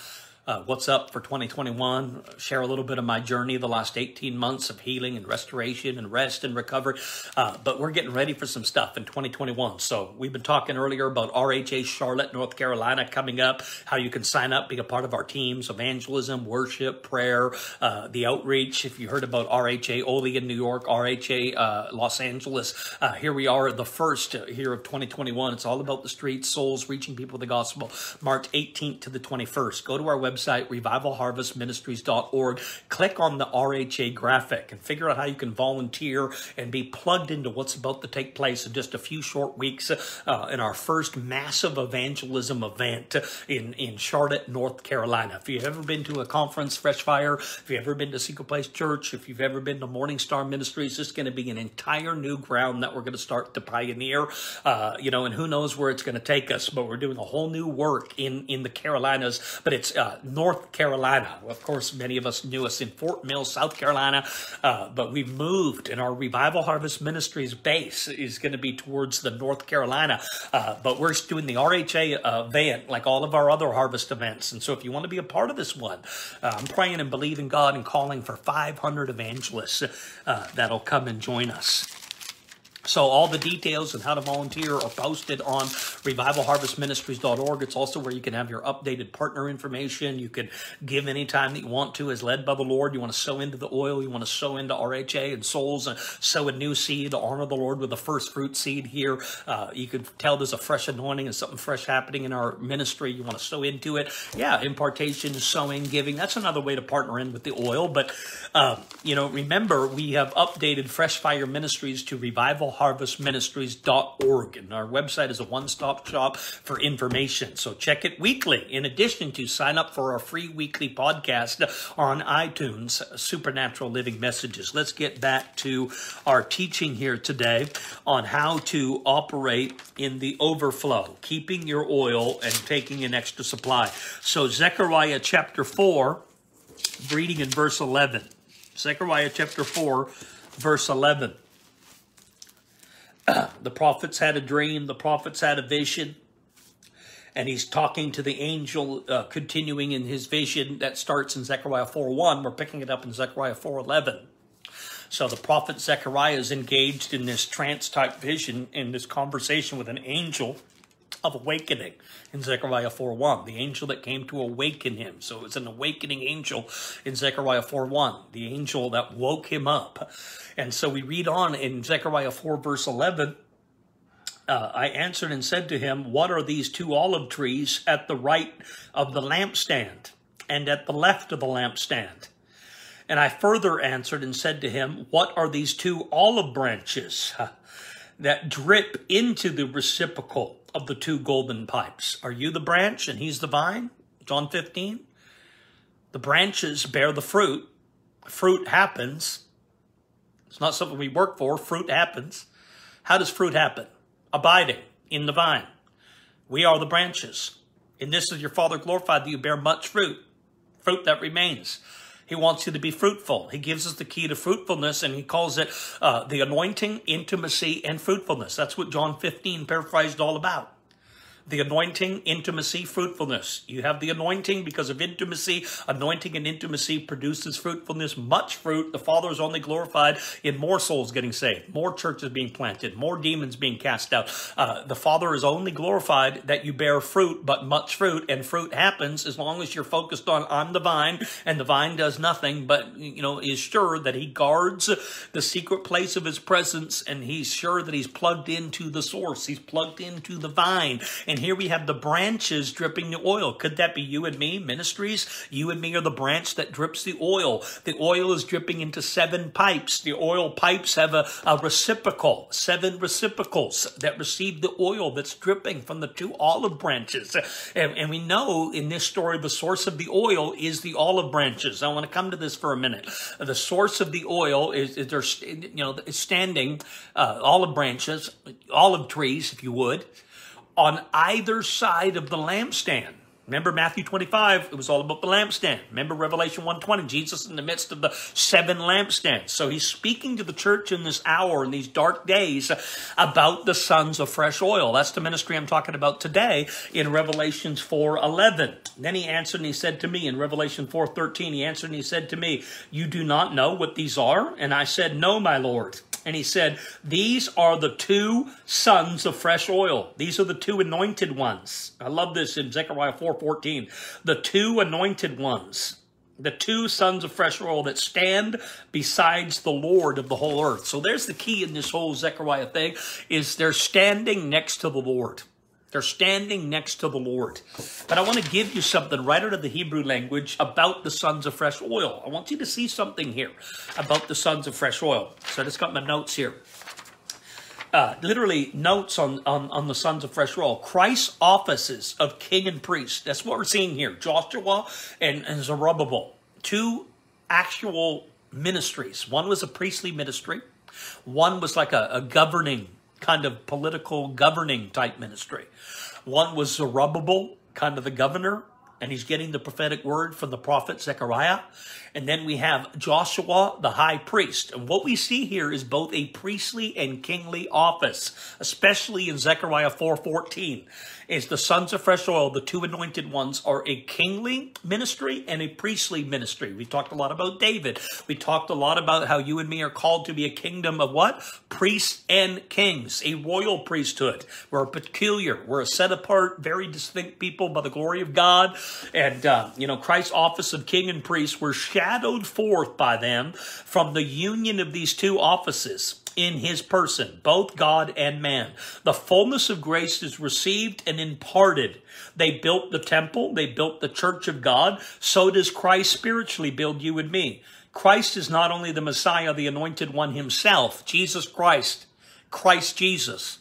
[SPEAKER 1] uh, what's up for 2021, share a little bit of my journey the last 18 months of healing and restoration and rest and recovery. Uh, but we're getting ready for some stuff in 2021. So we've been talking earlier about RHA Charlotte, North Carolina coming up, how you can sign up, be a part of our teams, evangelism, worship, prayer, uh, the outreach. If you heard about RHA Ole in New York, RHA uh, Los Angeles, uh, here we are, the first here of 2021. It's all about the streets, souls, reaching people with the gospel. March 18th to the 21st. Go to our website website, revivalharvestministries.org. Click on the RHA graphic and figure out how you can volunteer and be plugged into what's about to take place in just a few short weeks uh, in our first massive evangelism event in, in Charlotte, North Carolina. If you've ever been to a conference, Fresh Fire, if you've ever been to Secret Place Church, if you've ever been to Morning Star Ministries, it's going to be an entire new ground that we're going to start to pioneer. Uh, you know, and who knows where it's going to take us, but we're doing a whole new work in, in the Carolinas, but it's uh, North Carolina. Of course, many of us knew us in Fort Mill, South Carolina, uh, but we've moved, and our Revival Harvest Ministries base is going to be towards the North Carolina. Uh, but we're doing the RHA uh, event like all of our other harvest events. And so if you want to be a part of this one, uh, I'm praying and believing God and calling for 500 evangelists uh, that'll come and join us. So all the details and how to volunteer are posted on revivalharvestministries.org. It's also where you can have your updated partner information. You can give anytime that you want to as led by the Lord. You want to sow into the oil. You want to sow into RHA and souls and sow a new seed, to honor the Lord with the first fruit seed here. Uh, you can tell there's a fresh anointing and something fresh happening in our ministry. You want to sow into it. Yeah, impartation, sowing, giving. That's another way to partner in with the oil. But, uh, you know, remember, we have updated Fresh Fire Ministries to Revival harvestministries.org. And our website is a one stop shop for information. So check it weekly. In addition to sign up for our free weekly podcast on iTunes, Supernatural Living Messages. Let's get back to our teaching here today on how to operate in the overflow, keeping your oil and taking an extra supply. So, Zechariah chapter 4, reading in verse 11. Zechariah chapter 4, verse 11. The prophets had a dream, the prophets had a vision. and he's talking to the angel, uh, continuing in his vision that starts in Zechariah 4.1. We're picking it up in Zechariah 4.11. So the prophet Zechariah is engaged in this trance-type vision, in this conversation with an angel of awakening in Zechariah 4.1, the angel that came to awaken him. So it's an awakening angel in Zechariah 4.1, the angel that woke him up. And so we read on in Zechariah 4 verse 11, uh, I answered and said to him, What are these two olive trees at the right of the lampstand and at the left of the lampstand? And I further answered and said to him, What are these two olive branches (laughs) that drip into the reciprocal of the two golden pipes? Are you the branch and he's the vine? John 15. The branches bear the fruit. Fruit happens. It's not something we work for. Fruit happens. How does fruit happen? Abiding in the vine. We are the branches. In this is your Father glorified that you bear much fruit, fruit that remains. He wants you to be fruitful. He gives us the key to fruitfulness, and he calls it uh, the anointing, intimacy, and fruitfulness. That's what John 15 paraphrased all about the anointing, intimacy, fruitfulness. You have the anointing because of intimacy. Anointing and intimacy produces fruitfulness, much fruit. The Father is only glorified in more souls getting saved, more churches being planted, more demons being cast out. Uh, the Father is only glorified that you bear fruit, but much fruit, and fruit happens as long as you're focused on I'm the vine, and the vine does nothing, but you know is sure that He guards the secret place of His presence, and He's sure that He's plugged into the source. He's plugged into the vine. And here we have the branches dripping the oil. Could that be you and me, ministries? You and me are the branch that drips the oil. The oil is dripping into seven pipes. The oil pipes have a, a reciprocal, seven reciprocals that receive the oil that's dripping from the two olive branches. And, and we know in this story, the source of the oil is the olive branches. I want to come to this for a minute. The source of the oil is, is there's, you know, standing uh, olive branches, olive trees, if you would, on either side of the lampstand. Remember Matthew 25, it was all about the lampstand. Remember Revelation 120, Jesus in the midst of the seven lampstands. So he's speaking to the church in this hour, in these dark days, about the sons of fresh oil. That's the ministry I'm talking about today in Revelations 4.11. Then he answered and he said to me in Revelation 4.13, he answered and he said to me, You do not know what these are? And I said, No, my Lord. And he said, These are the two sons of fresh oil. These are the two anointed ones. I love this in Zechariah 4.14. The two anointed ones. The two sons of fresh oil that stand besides the Lord of the whole earth. So there's the key in this whole Zechariah thing, is they're standing next to the Lord. They're standing next to the Lord. But I want to give you something right out of the Hebrew language about the sons of fresh oil. I want you to see something here about the sons of fresh oil. So I just got my notes here. Uh, literally notes on, on, on the sons of fresh oil. Christ's offices of king and priest. That's what we're seeing here. Joshua and, and Zerubbabel. Two actual ministries. One was a priestly ministry. One was like a, a governing kind of political governing type ministry. One was Zerubbabel, kind of the governor, and he's getting the prophetic word from the prophet Zechariah. And then we have Joshua, the high priest. And what we see here is both a priestly and kingly office, especially in Zechariah 4.14 is the sons of fresh oil, the two anointed ones, are a kingly ministry and a priestly ministry. We talked a lot about David. We talked a lot about how you and me are called to be a kingdom of what? Priests and kings, a royal priesthood. We're peculiar. We're a set apart, very distinct people by the glory of God. And, uh, you know, Christ's office of king and priest were shadowed forth by them from the union of these two offices in his person, both God and man. The fullness of grace is received and imparted. They built the temple, they built the church of God. So does Christ spiritually build you and me. Christ is not only the Messiah, the anointed one himself, Jesus Christ, Christ Jesus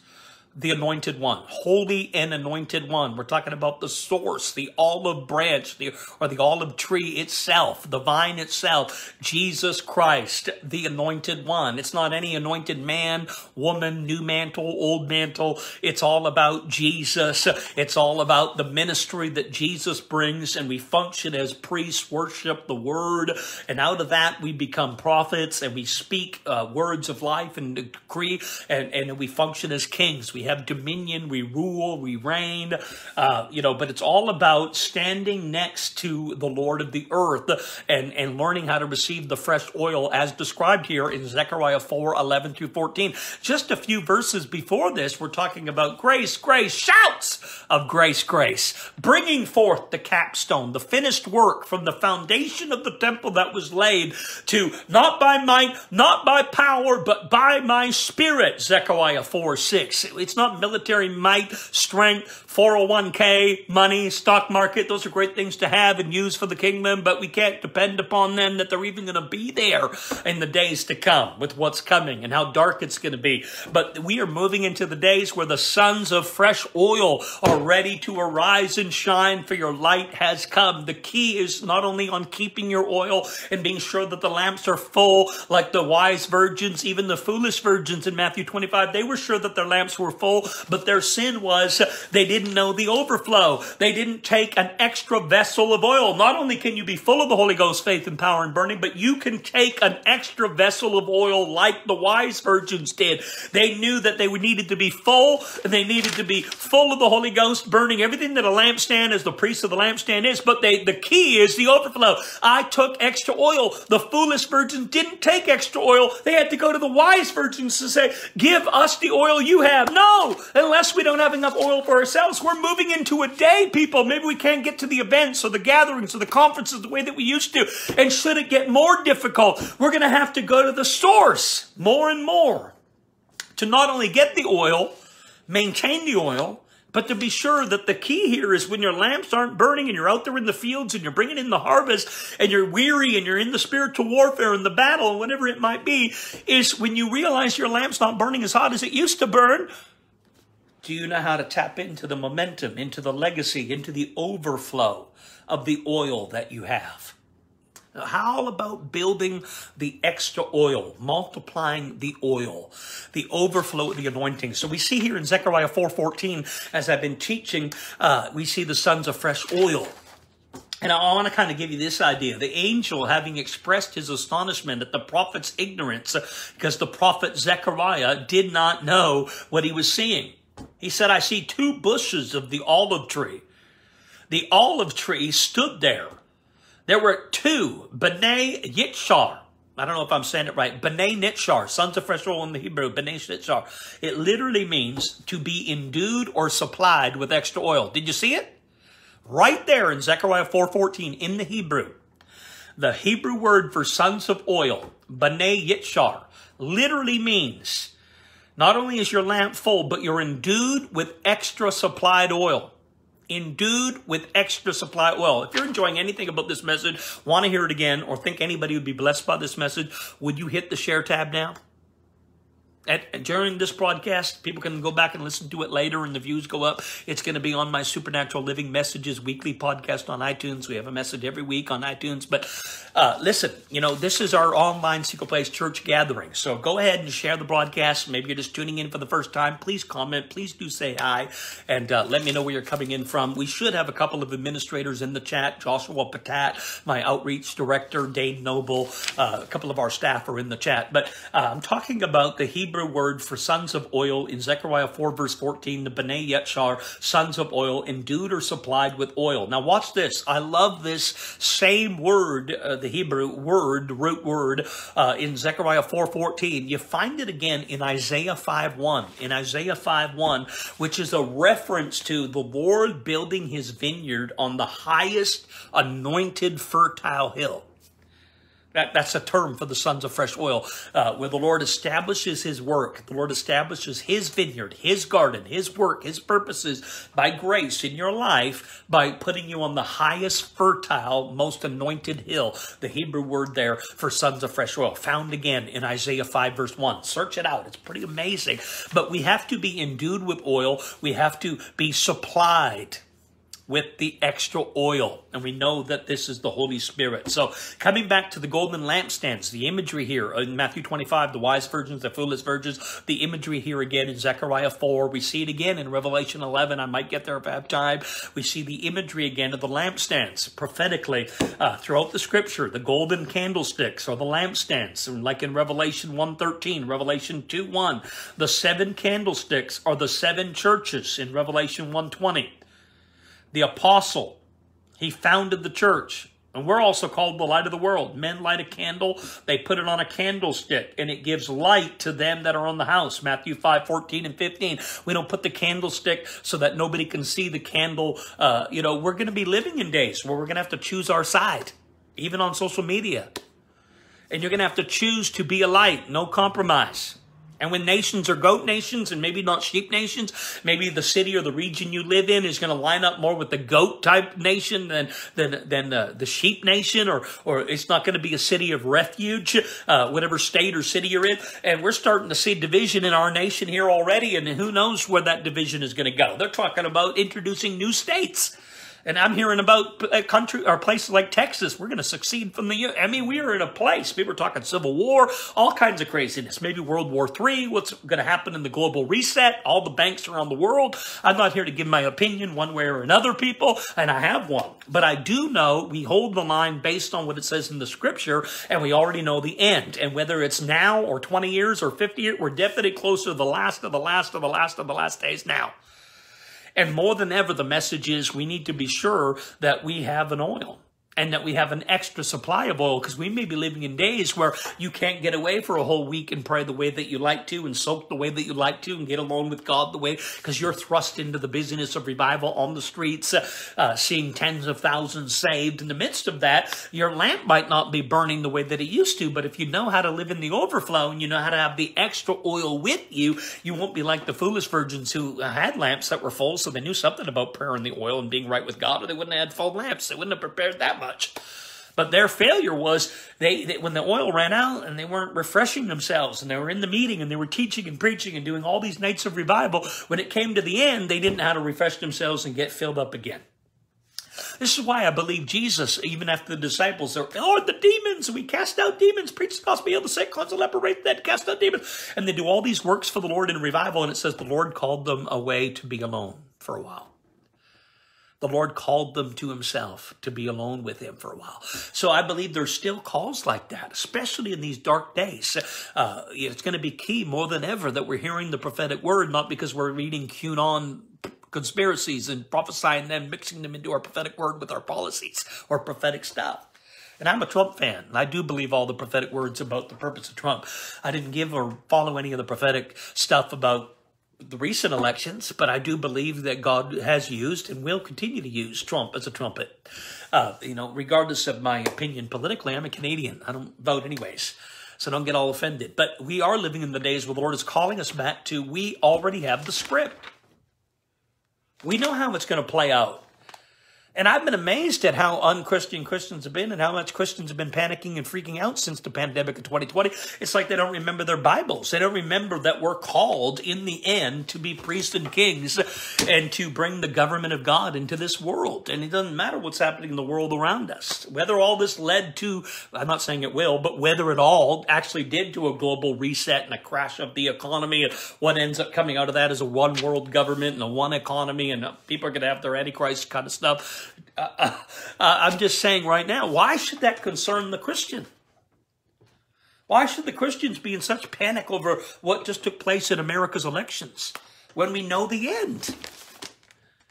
[SPEAKER 1] the anointed one, holy and anointed one. We're talking about the source, the olive branch, the, or the olive tree itself, the vine itself, Jesus Christ, the anointed one. It's not any anointed man, woman, new mantle, old mantle. It's all about Jesus. It's all about the ministry that Jesus brings, and we function as priests, worship the word, and out of that we become prophets, and we speak uh, words of life and decree, and, and we function as kings. We We have dominion, we rule, we reign, uh, you know, but it's all about standing next to the Lord of the earth and, and learning how to receive the fresh oil as described here in Zechariah 4 11 through 14. Just a few verses before this, we're talking about grace, grace, shouts of grace, grace, bringing forth the capstone, the finished work from the foundation of the temple that was laid to not by might, not by power, but by my spirit, Zechariah 4 6. It's not military might, strength, 401k, money, stock market. Those are great things to have and use for the kingdom, but we can't depend upon them that they're even going to be there in the days to come with what's coming and how dark it's going to be. But we are moving into the days where the sons of fresh oil are ready to arise and shine for your light has come. The key is not only on keeping your oil and being sure that the lamps are full like the wise virgins, even the foolish virgins in Matthew 25, they were sure that their lamps were full, but their sin was they didn't know the overflow. They didn't take an extra vessel of oil. Not only can you be full of the Holy Ghost, faith, and power and burning, but you can take an extra vessel of oil like the wise virgins did. They knew that they needed to be full and they needed to be full of the Holy Ghost, burning everything that a lampstand as the priest of the lampstand is. But they, the key is the overflow. I took extra oil. The foolish virgins didn't take extra oil. They had to go to the wise virgins to say, give us the oil you have. No, unless we don't have enough oil for ourselves. We're moving into a day, people. Maybe we can't get to the events or the gatherings or the conferences the way that we used to. And should it get more difficult, we're going to have to go to the source more and more to not only get the oil, maintain the oil, but to be sure that the key here is when your lamps aren't burning and you're out there in the fields and you're bringing in the harvest and you're weary and you're in the spiritual warfare and the battle, whatever it might be, is when you realize your lamp's not burning as hot as it used to burn, do you know how to tap into the momentum, into the legacy, into the overflow of the oil that you have? How about building the extra oil, multiplying the oil, the overflow of the anointing? So we see here in Zechariah 4.14, as I've been teaching, uh, we see the sons of fresh oil. And I want to kind of give you this idea. The angel, having expressed his astonishment at the prophet's ignorance, because the prophet Zechariah did not know what he was seeing. He said, I see two bushes of the olive tree. The olive tree stood there. There were two, B'nai Yitshar. I don't know if I'm saying it right. B'nai Nitshar, sons of fresh oil in the Hebrew, B'nai Nitshar. It literally means to be endued or supplied with extra oil. Did you see it? Right there in Zechariah 4.14 in the Hebrew. The Hebrew word for sons of oil, B'nai Yitshar, literally means not only is your lamp full, but you're endued with extra supplied oil. Endued with extra supply oil. If you're enjoying anything about this message, want to hear it again, or think anybody would be blessed by this message, would you hit the share tab now? At, during this broadcast, people can go back and listen to it later and the views go up. It's going to be on my Supernatural Living Messages weekly podcast on iTunes. We have a message every week on iTunes. But uh, listen, you know, this is our online Secret Place church gathering. So go ahead and share the broadcast. Maybe you're just tuning in for the first time. Please comment. Please do say hi and uh, let me know where you're coming in from. We should have a couple of administrators in the chat. Joshua Patat, my outreach director, Dane Noble, uh, a couple of our staff are in the chat. But uh, I'm talking about the Hebrew word for sons of oil in Zechariah 4 verse 14, the B'nai Yetshar, sons of oil, endued or supplied with oil. Now watch this. I love this same word, uh, the Hebrew word, root word, uh, in Zechariah 4.14. You find it again in Isaiah 5.1. In Isaiah 5.1, which is a reference to the Lord building his vineyard on the highest anointed fertile hill. That, that's a term for the sons of fresh oil, uh, where the Lord establishes his work. The Lord establishes his vineyard, his garden, his work, his purposes by grace in your life by putting you on the highest fertile, most anointed hill. The Hebrew word there for sons of fresh oil, found again in Isaiah 5 verse 1. Search it out. It's pretty amazing. But we have to be endued with oil. We have to be supplied with the extra oil. And we know that this is the Holy Spirit. So coming back to the golden lampstands, the imagery here in Matthew 25, the wise virgins, the foolish virgins, the imagery here again in Zechariah 4. We see it again in Revelation 11. I might get there if I have time. We see the imagery again of the lampstands prophetically uh, throughout the scripture. The golden candlesticks or the lampstands, like in Revelation 1.13, Revelation 2.1. The seven candlesticks are the seven churches in Revelation 1.20 the apostle. He founded the church. And we're also called the light of the world. Men light a candle, they put it on a candlestick, and it gives light to them that are on the house. Matthew 5, 14 and 15. We don't put the candlestick so that nobody can see the candle. Uh, you know, we're going to be living in days where we're going to have to choose our side, even on social media. And you're going to have to choose to be a light, no compromise. And when nations are goat nations and maybe not sheep nations, maybe the city or the region you live in is going to line up more with the goat type nation than than than uh, the sheep nation, or or it's not going to be a city of refuge, uh, whatever state or city you're in. And we're starting to see division in our nation here already, and who knows where that division is going to go? They're talking about introducing new states. And I'm hearing about a uh, country or places like Texas. We're going to succeed from the. I mean, we are in a place. People are talking Civil War, all kinds of craziness. Maybe World War III. What's going to happen in the global reset? All the banks around the world. I'm not here to give my opinion one way or another, people, and I have one. But I do know we hold the line based on what it says in the Scripture, and we already know the end. And whether it's now or 20 years or 50 years, we're definitely closer to the last of the last of the last of the last days now. And more than ever, the message is we need to be sure that we have an oil and that we have an extra supply of oil because we may be living in days where you can't get away for a whole week and pray the way that you like to and soak the way that you like to and get alone with God the way because you're thrust into the busyness of revival on the streets, uh, uh, seeing tens of thousands saved. In the midst of that, your lamp might not be burning the way that it used to, but if you know how to live in the overflow and you know how to have the extra oil with you, you won't be like the foolish virgins who had lamps that were full, so they knew something about prayer and the oil and being right with God, or they wouldn't have had full lamps. They wouldn't have prepared that much. But their failure was they, they, when the oil ran out and they weren't refreshing themselves and they were in the meeting and they were teaching and preaching and doing all these nights of revival. When it came to the end, they didn't know how to refresh themselves and get filled up again. This is why I believe Jesus, even after the disciples, are, oh, the demons, we cast out demons, preach the gospel, heal the sick, cleanse the leper, raise the dead, cast out demons. And they do all these works for the Lord in revival, and it says the Lord called them away to be alone for a while the Lord called them to himself to be alone with him for a while. So I believe there's still calls like that, especially in these dark days. Uh, it's going to be key more than ever that we're hearing the prophetic word, not because we're reading QAnon conspiracies and prophesying them, mixing them into our prophetic word with our policies or prophetic stuff. And I'm a Trump fan. I do believe all the prophetic words about the purpose of Trump. I didn't give or follow any of the prophetic stuff about the recent elections, but I do believe that God has used and will continue to use Trump as a trumpet. Uh, you know, regardless of my opinion politically, I'm a Canadian. I don't vote anyways. So don't get all offended. But we are living in the days where the Lord is calling us back to we already have the script. We know how it's going to play out. And I've been amazed at how unchristian Christians have been and how much Christians have been panicking and freaking out since the pandemic of 2020. It's like they don't remember their Bibles. They don't remember that we're called in the end to be priests and kings and to bring the government of God into this world. And it doesn't matter what's happening in the world around us. Whether all this led to, I'm not saying it will, but whether it all actually did to a global reset and a crash of the economy and what ends up coming out of that is a one world government and a one economy and people are going to have their antichrist kind of stuff uh, uh, uh, I'm just saying right now, why should that concern the Christian? Why should the Christians be in such panic over what just took place in America's elections when we know the end?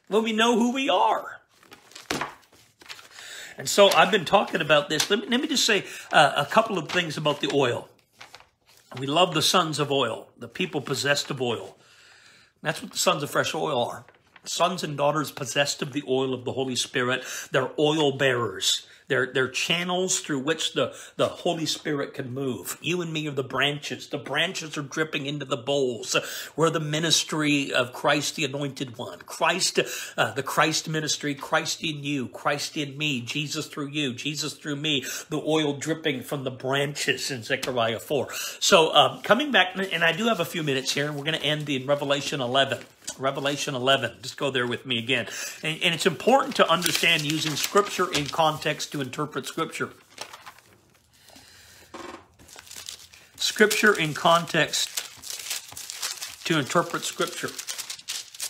[SPEAKER 1] When we know who we are? And so I've been talking about this. Let me, let me just say uh, a couple of things about the oil. We love the sons of oil, the people possessed of oil. That's what the sons of fresh oil are sons and daughters possessed of the oil of the Holy Spirit. They're oil bearers. They're, they're channels through which the, the Holy Spirit can move. You and me are the branches. The branches are dripping into the bowls. We're the ministry of Christ, the anointed one. Christ, uh, the Christ ministry, Christ in you, Christ in me, Jesus through you, Jesus through me, the oil dripping from the branches in Zechariah 4. So um, coming back, and I do have a few minutes here, and we're going to end in Revelation 11. Revelation 11. Just go there with me again. And, and it's important to understand using Scripture in context to interpret Scripture. Scripture in context to interpret Scripture.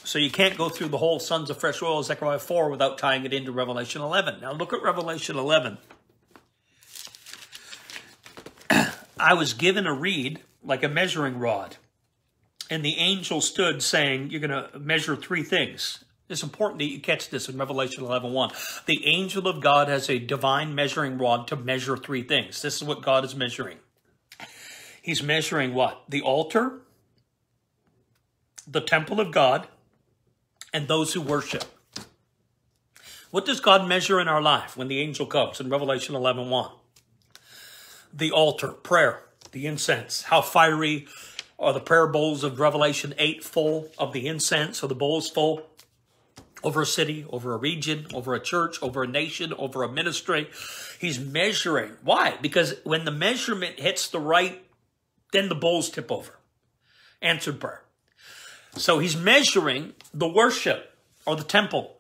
[SPEAKER 1] So you can't go through the whole Sons of Fresh Oil, Zechariah 4, without tying it into Revelation 11. Now look at Revelation 11. (clears throat) I was given a reed like a measuring rod. And the angel stood saying, You're going to measure three things. It's important that you catch this in Revelation 11 1. The angel of God has a divine measuring rod to measure three things. This is what God is measuring. He's measuring what? The altar, the temple of God, and those who worship. What does God measure in our life when the angel comes in Revelation 11 1? The altar, prayer, the incense, how fiery are the prayer bowls of Revelation 8 full of the incense? Are the bowls full? Over a city, over a region, over a church, over a nation, over a ministry. He's measuring. Why? Because when the measurement hits the right, then the bowls tip over. Answered prayer. So he's measuring the worship or the temple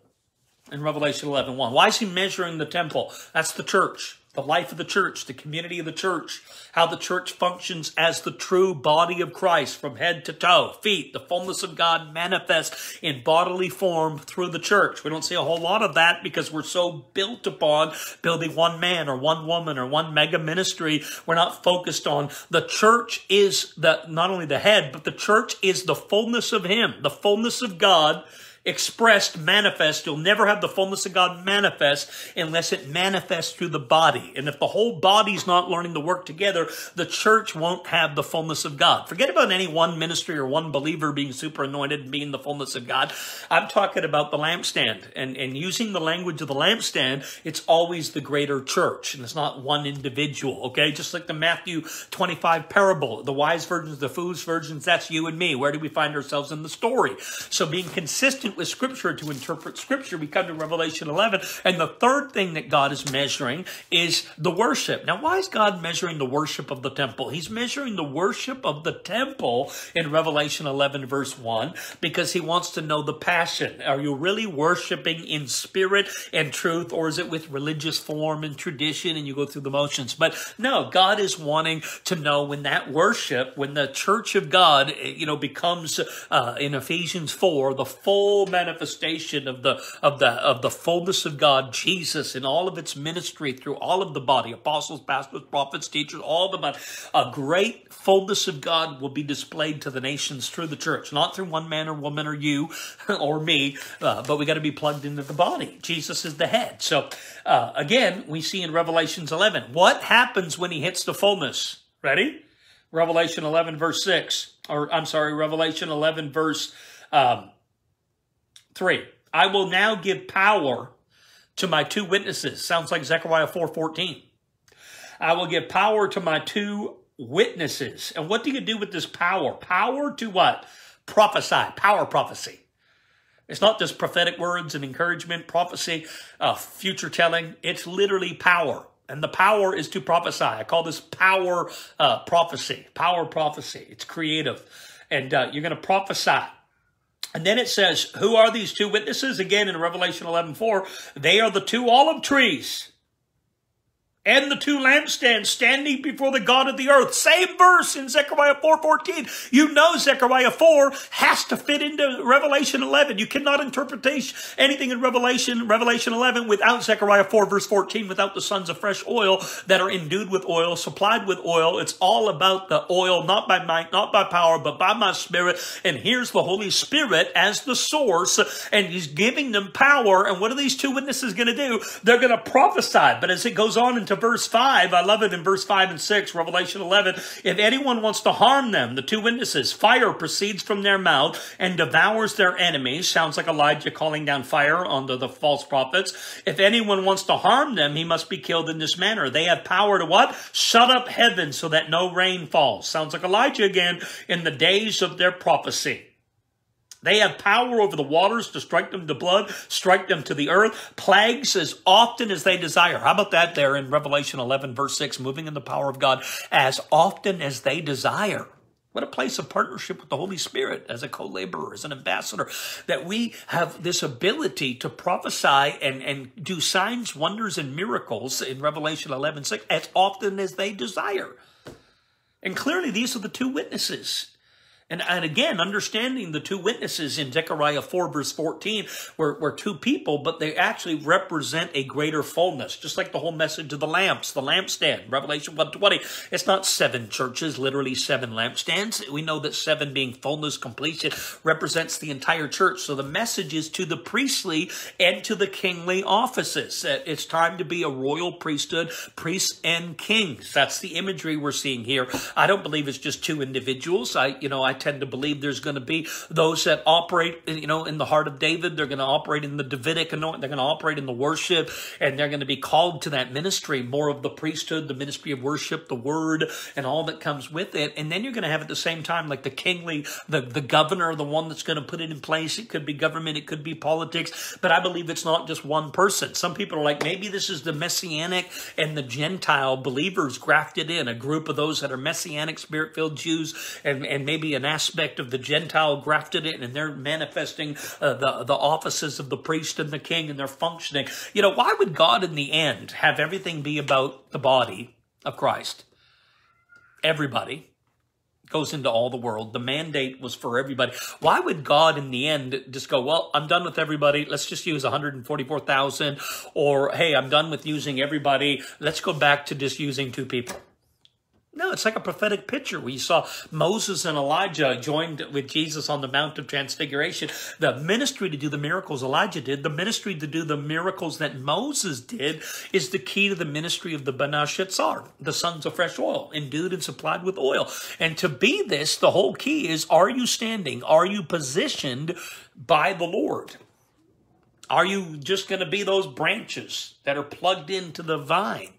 [SPEAKER 1] in Revelation 11 1. Why is he measuring the temple? That's the church the life of the church, the community of the church, how the church functions as the true body of Christ from head to toe, feet, the fullness of God manifest in bodily form through the church. We don't see a whole lot of that because we're so built upon building one man or one woman or one mega ministry. We're not focused on the church is the, not only the head, but the church is the fullness of Him, the fullness of God expressed, manifest. You'll never have the fullness of God manifest unless it manifests through the body. And if the whole body's not learning to work together, the church won't have the fullness of God. Forget about any one ministry or one believer being super anointed and being the fullness of God. I'm talking about the lampstand and, and using the language of the lampstand, it's always the greater church and it's not one individual. Okay. Just like the Matthew 25 parable, the wise virgins, the foolish virgins, that's you and me. Where do we find ourselves in the story? So being consistent with Scripture to interpret Scripture. We come to Revelation 11, and the third thing that God is measuring is the worship. Now, why is God measuring the worship of the temple? He's measuring the worship of the temple in Revelation 11, verse 1, because he wants to know the passion. Are you really worshiping in spirit and truth, or is it with religious form and tradition and you go through the motions? But no, God is wanting to know when that worship, when the church of God, you know, becomes uh, in Ephesians 4, the full full manifestation of the of the of the fullness of God, Jesus, in all of its ministry through all of the body, apostles, pastors, prophets, teachers, all the body. A great fullness of God will be displayed to the nations through the church, not through one man or woman or you (laughs) or me, uh, but we got to be plugged into the body. Jesus is the head. So uh, again, we see in Revelations 11 what happens when he hits the fullness. Ready? Revelation 11 verse 6, or I'm sorry, Revelation 11 verse um, 3. I will now give power to my two witnesses. Sounds like Zechariah 4.14. I will give power to my two witnesses. And what do you do with this power? Power to what? Prophesy. Power prophecy. It's not just prophetic words and encouragement, prophecy, uh, future telling. It's literally power. And the power is to prophesy. I call this power uh, prophecy. Power prophecy. It's creative. And uh, you're going to prophesy. And then it says, who are these two witnesses? Again, in Revelation 11, 4, they are the two olive trees and the two lampstands standing before the God of the earth. Same verse in Zechariah 4.14. You know Zechariah 4 has to fit into Revelation 11. You cannot interpret anything in Revelation, Revelation 11 without Zechariah 4 verse 14, without the sons of fresh oil that are endued with oil, supplied with oil. It's all about the oil, not by might, not by power, but by my spirit. And here's the Holy Spirit as the source, and he's giving them power. And what are these two witnesses going to do? They're going to prophesy. But as it goes on into to verse 5, I love it in verse 5 and 6, Revelation 11. If anyone wants to harm them, the two witnesses, fire proceeds from their mouth and devours their enemies. Sounds like Elijah calling down fire onto the false prophets. If anyone wants to harm them, he must be killed in this manner. They have power to what? Shut up heaven so that no rain falls. Sounds like Elijah again in the days of their prophecy. They have power over the waters to strike them to blood, strike them to the earth, plagues as often as they desire. How about that there in Revelation 11, verse 6, moving in the power of God as often as they desire. What a place of partnership with the Holy Spirit as a co-laborer, as an ambassador, that we have this ability to prophesy and, and do signs, wonders, and miracles in Revelation 11, 6, as often as they desire. And clearly these are the two witnesses and, and again, understanding the two witnesses in Zechariah 4, verse 14, were, were two people, but they actually represent a greater fullness, just like the whole message of the lamps, the lampstand, Revelation 120. It's not seven churches, literally seven lampstands. We know that seven being fullness, completion, represents the entire church. So the message is to the priestly and to the kingly offices. Uh, it's time to be a royal priesthood, priests and kings. That's the imagery we're seeing here. I don't believe it's just two individuals. I, you know, I tend to believe there's going to be those that operate, you know, in the heart of David. They're going to operate in the Davidic anointing. They're going to operate in the worship, and they're going to be called to that ministry, more of the priesthood, the ministry of worship, the word, and all that comes with it. And then you're going to have at the same time, like the kingly, the, the governor, the one that's going to put it in place. It could be government, it could be politics, but I believe it's not just one person. Some people are like, maybe this is the messianic and the Gentile believers grafted in, a group of those that are messianic, spirit filled Jews, and, and maybe an aspect of the Gentile grafted in, and they're manifesting uh, the, the offices of the priest and the king, and they're functioning. You know, why would God in the end have everything be about the body of Christ? Everybody goes into all the world. The mandate was for everybody. Why would God in the end just go, well, I'm done with everybody. Let's just use 144,000 or, hey, I'm done with using everybody. Let's go back to just using two people. No, it's like a prophetic picture you saw Moses and Elijah joined with Jesus on the Mount of Transfiguration. The ministry to do the miracles Elijah did, the ministry to do the miracles that Moses did, is the key to the ministry of the Bnei Shetzar, the sons of fresh oil, endued and supplied with oil. And to be this, the whole key is, are you standing? Are you positioned by the Lord? Are you just going to be those branches that are plugged into the vine,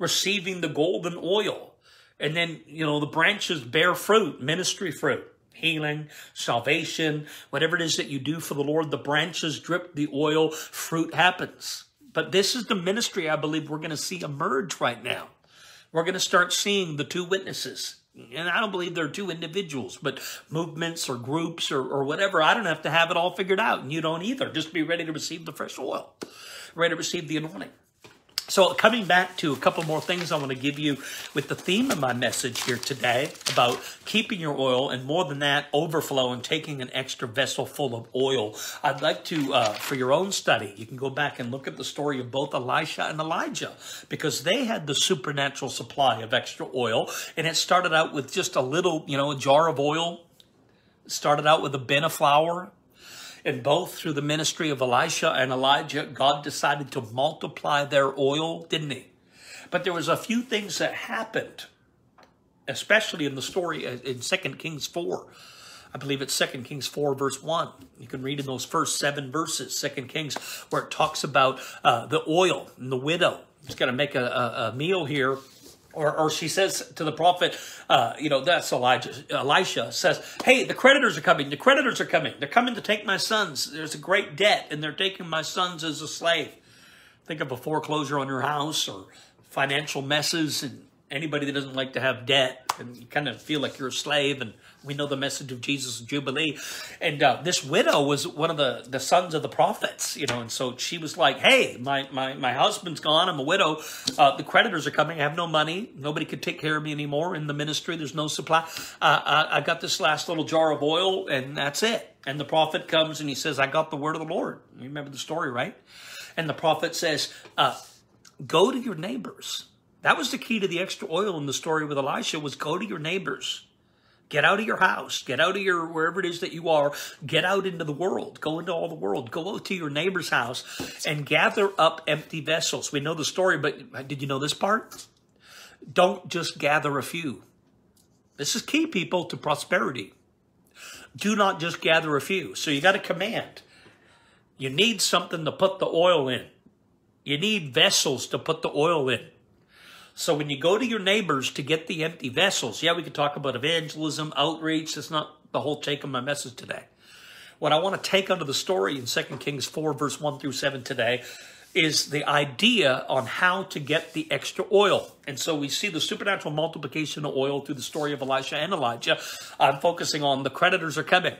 [SPEAKER 1] receiving the golden oil? And then, you know, the branches bear fruit, ministry fruit, healing, salvation, whatever it is that you do for the Lord, the branches drip the oil, fruit happens. But this is the ministry I believe we're going to see emerge right now. We're going to start seeing the two witnesses. And I don't believe they're two individuals, but movements or groups or, or whatever. I don't have to have it all figured out, and you don't either. Just be ready to receive the fresh oil, ready to receive the anointing. So, coming back to a couple more things I want to give you with the theme of my message here today about keeping your oil and more than that, overflow and taking an extra vessel full of oil. I'd like to, uh, for your own study, you can go back and look at the story of both Elisha and Elijah because they had the supernatural supply of extra oil. And it started out with just a little, you know, a jar of oil, started out with a bin of flour, and both through the ministry of Elisha and Elijah, God decided to multiply their oil, didn't he? But there was a few things that happened, especially in the story in 2 Kings 4. I believe it's 2 Kings 4, verse 1. You can read in those first seven verses, 2 Kings, where it talks about uh, the oil and the widow. He's going to make a, a, a meal here or, or she says to the prophet, uh, you know, that's Elijah, Elisha says, hey, the creditors are coming. The creditors are coming. They're coming to take my sons. There's a great debt, and they're taking my sons as a slave. Think of a foreclosure on your house or financial messes and anybody that doesn't like to have debt and you kind of feel like you're a slave and we know the message of Jesus' Jubilee. And uh, this widow was one of the, the sons of the prophets, you know, and so she was like, hey, my, my, my husband's gone. I'm a widow. Uh, the creditors are coming. I have no money. Nobody could take care of me anymore in the ministry. There's no supply. Uh, I, I got this last little jar of oil and that's it. And the prophet comes and he says, I got the word of the Lord. You remember the story, right? And the prophet says, uh, go to your neighbors. That was the key to the extra oil in the story with Elisha was go to your neighbors Get out of your house. Get out of your wherever it is that you are. Get out into the world. Go into all the world. Go out to your neighbor's house and gather up empty vessels. We know the story, but did you know this part? Don't just gather a few. This is key, people, to prosperity. Do not just gather a few. So you got a command. You need something to put the oil in. You need vessels to put the oil in. So when you go to your neighbors to get the empty vessels, yeah, we could talk about evangelism, outreach. That's not the whole take of my message today. What I want to take under the story in 2 Kings 4, verse 1 through 7 today is the idea on how to get the extra oil. And so we see the supernatural multiplication of oil through the story of Elisha and Elijah. I'm focusing on the creditors are coming.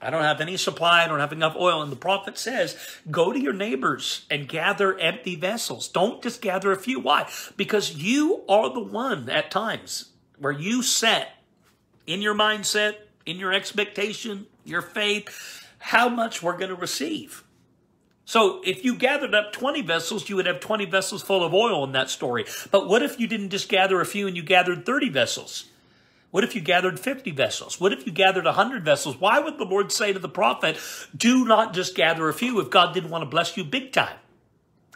[SPEAKER 1] I don't have any supply. I don't have enough oil. And the prophet says, go to your neighbors and gather empty vessels. Don't just gather a few. Why? Because you are the one at times where you set in your mindset, in your expectation, your faith, how much we're going to receive. So if you gathered up 20 vessels, you would have 20 vessels full of oil in that story. But what if you didn't just gather a few and you gathered 30 vessels? What if you gathered 50 vessels? What if you gathered 100 vessels? Why would the Lord say to the prophet, do not just gather a few if God didn't want to bless you big time?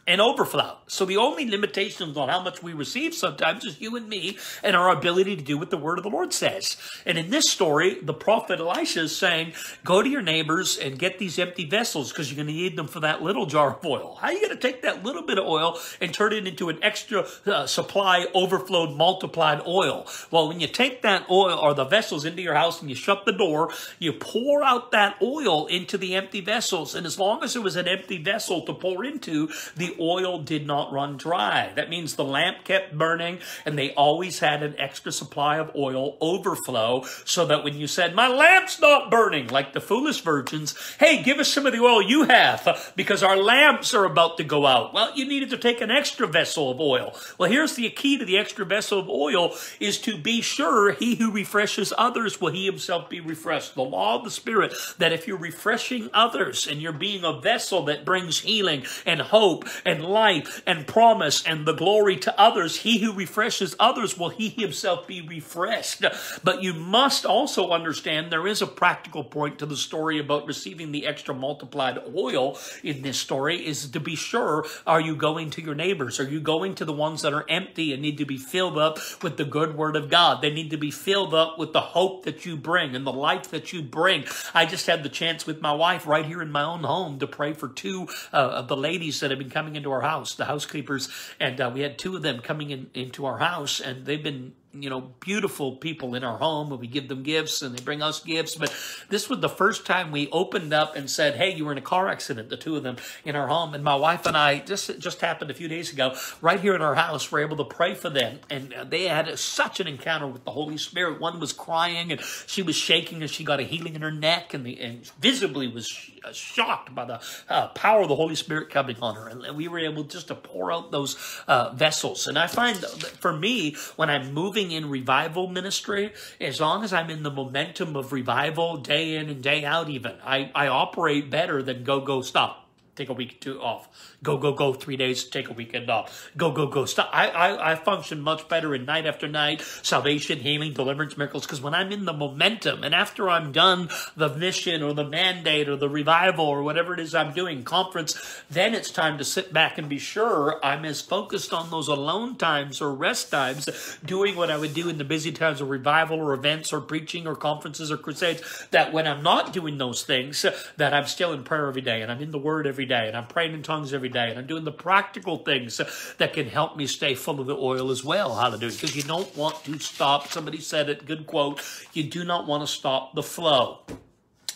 [SPEAKER 1] And overflow. So the only limitations on how much we receive sometimes is you and me and our ability to do what the word of the Lord says. And in this story, the prophet Elisha is saying, go to your neighbors and get these empty vessels because you're going to need them for that little jar of oil. How are you going to take that little bit of oil and turn it into an extra uh, supply, overflowed, multiplied oil? Well, when you take that oil or the vessels into your house and you shut the door, you pour out that oil into the empty vessels. And as long as it was an empty vessel to pour into, the oil did not run dry. That means the lamp kept burning and they always had an extra supply of oil overflow so that when you said, my lamp's not burning, like the foolish virgins, hey, give us some of the oil you have because our lamps are about to go out. Well, you needed to take an extra vessel of oil. Well, here's the key to the extra vessel of oil is to be sure he who refreshes others will he himself be refreshed. The law of the Spirit that if you're refreshing others and you're being a vessel that brings healing and hope and life and promise and the glory to others. He who refreshes others will he himself be refreshed. But you must also understand there is a practical point to the story about receiving the extra multiplied oil in this story is to be sure, are you going to your neighbors? Are you going to the ones that are empty and need to be filled up with the good word of God? They need to be filled up with the hope that you bring and the life that you bring. I just had the chance with my wife right here in my own home to pray for two uh, of the ladies that have been coming into our house, the housekeepers, and uh, we had two of them coming in into our house, and they've been you know, beautiful people in our home and we give them gifts and they bring us gifts. But this was the first time we opened up and said, Hey, you were in a car accident, the two of them in our home. And my wife and I, just, just happened a few days ago, right here in our house, we're able to pray for them. And they had such an encounter with the Holy Spirit. One was crying and she was shaking and she got a healing in her neck and, the, and visibly was shocked by the uh, power of the Holy Spirit coming on her. And we were able just to pour out those uh, vessels. And I find for me, when I'm moving moving in revival ministry, as long as I'm in the momentum of revival day in and day out, even, I, I operate better than go, go, stop take a week two off. Go, go, go, three days, take a weekend off. Go, go, go. Stop. I, I, I function much better in night after night, salvation, healing, deliverance, miracles, because when I'm in the momentum and after I'm done the mission or the mandate or the revival or whatever it is I'm doing, conference, then it's time to sit back and be sure I'm as focused on those alone times or rest times, doing what I would do in the busy times of revival or events or preaching or conferences or crusades, that when I'm not doing those things, that I'm still in prayer every day and I'm in the Word every day and I'm praying in tongues every day and I'm doing the practical things that can help me stay full of the oil as well. Hallelujah. Because you don't want to stop. Somebody said it, good quote. You do not want to stop the flow.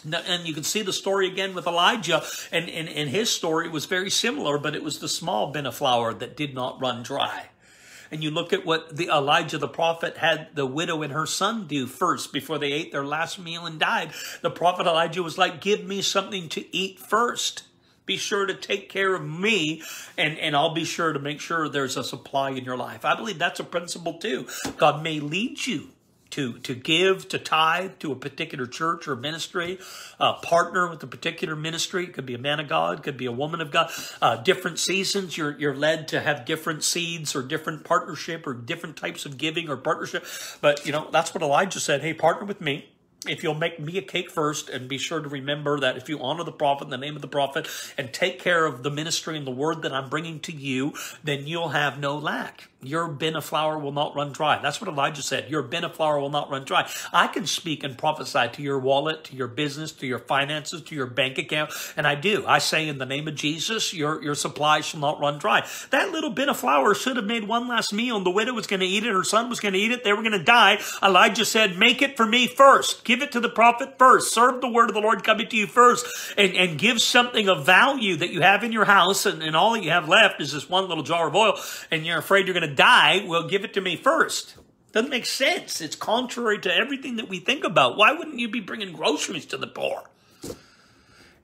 [SPEAKER 1] And you can see the story again with Elijah, and, and, and his story was very similar, but it was the small bin of flour that did not run dry. And you look at what the Elijah the prophet had the widow and her son do first before they ate their last meal and died. The prophet Elijah was like, give me something to eat first. Be sure to take care of me, and, and I'll be sure to make sure there's a supply in your life. I believe that's a principle too. God may lead you to, to give, to tithe to a particular church or ministry, uh, partner with a particular ministry. It could be a man of God, could be a woman of God. Uh, different seasons, you're, you're led to have different seeds or different partnership or different types of giving or partnership. But, you know, that's what Elijah said. Hey, partner with me if you'll make me a cake first and be sure to remember that if you honor the prophet in the name of the prophet and take care of the ministry and the word that I'm bringing to you, then you'll have no lack. Your bin of flour will not run dry. That's what Elijah said. Your bin of flour will not run dry. I can speak and prophesy to your wallet, to your business, to your finances, to your bank account, and I do. I say in the name of Jesus, your, your supply shall not run dry. That little bin of flour should have made one last meal, and the widow was going to eat it, her son was going to eat it, they were going to die. Elijah said, make it for me first. Give it to the prophet first. Serve the word of the Lord coming to you first, and, and give something of value that you have in your house, and, and all that you have left is this one little jar of oil, and you're afraid you're going to die, well, give it to me first. Doesn't make sense. It's contrary to everything that we think about. Why wouldn't you be bringing groceries to the poor?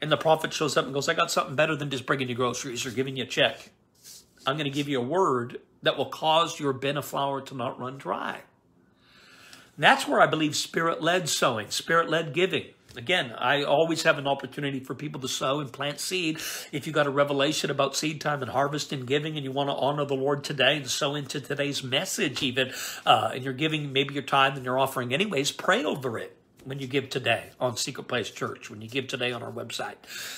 [SPEAKER 1] And the prophet shows up and goes, I got something better than just bringing you groceries or giving you a check. I'm going to give you a word that will cause your bin of flour to not run dry. And that's where I believe spirit led sowing, spirit led giving Again, I always have an opportunity for people to sow and plant seed. If you got a revelation about seed time and harvest and giving, and you want to honor the Lord today and sow into today's message, even, uh, and you're giving maybe your tithe and you're offering anyways, pray over it when you give today on Secret Place Church, when you give today on our website.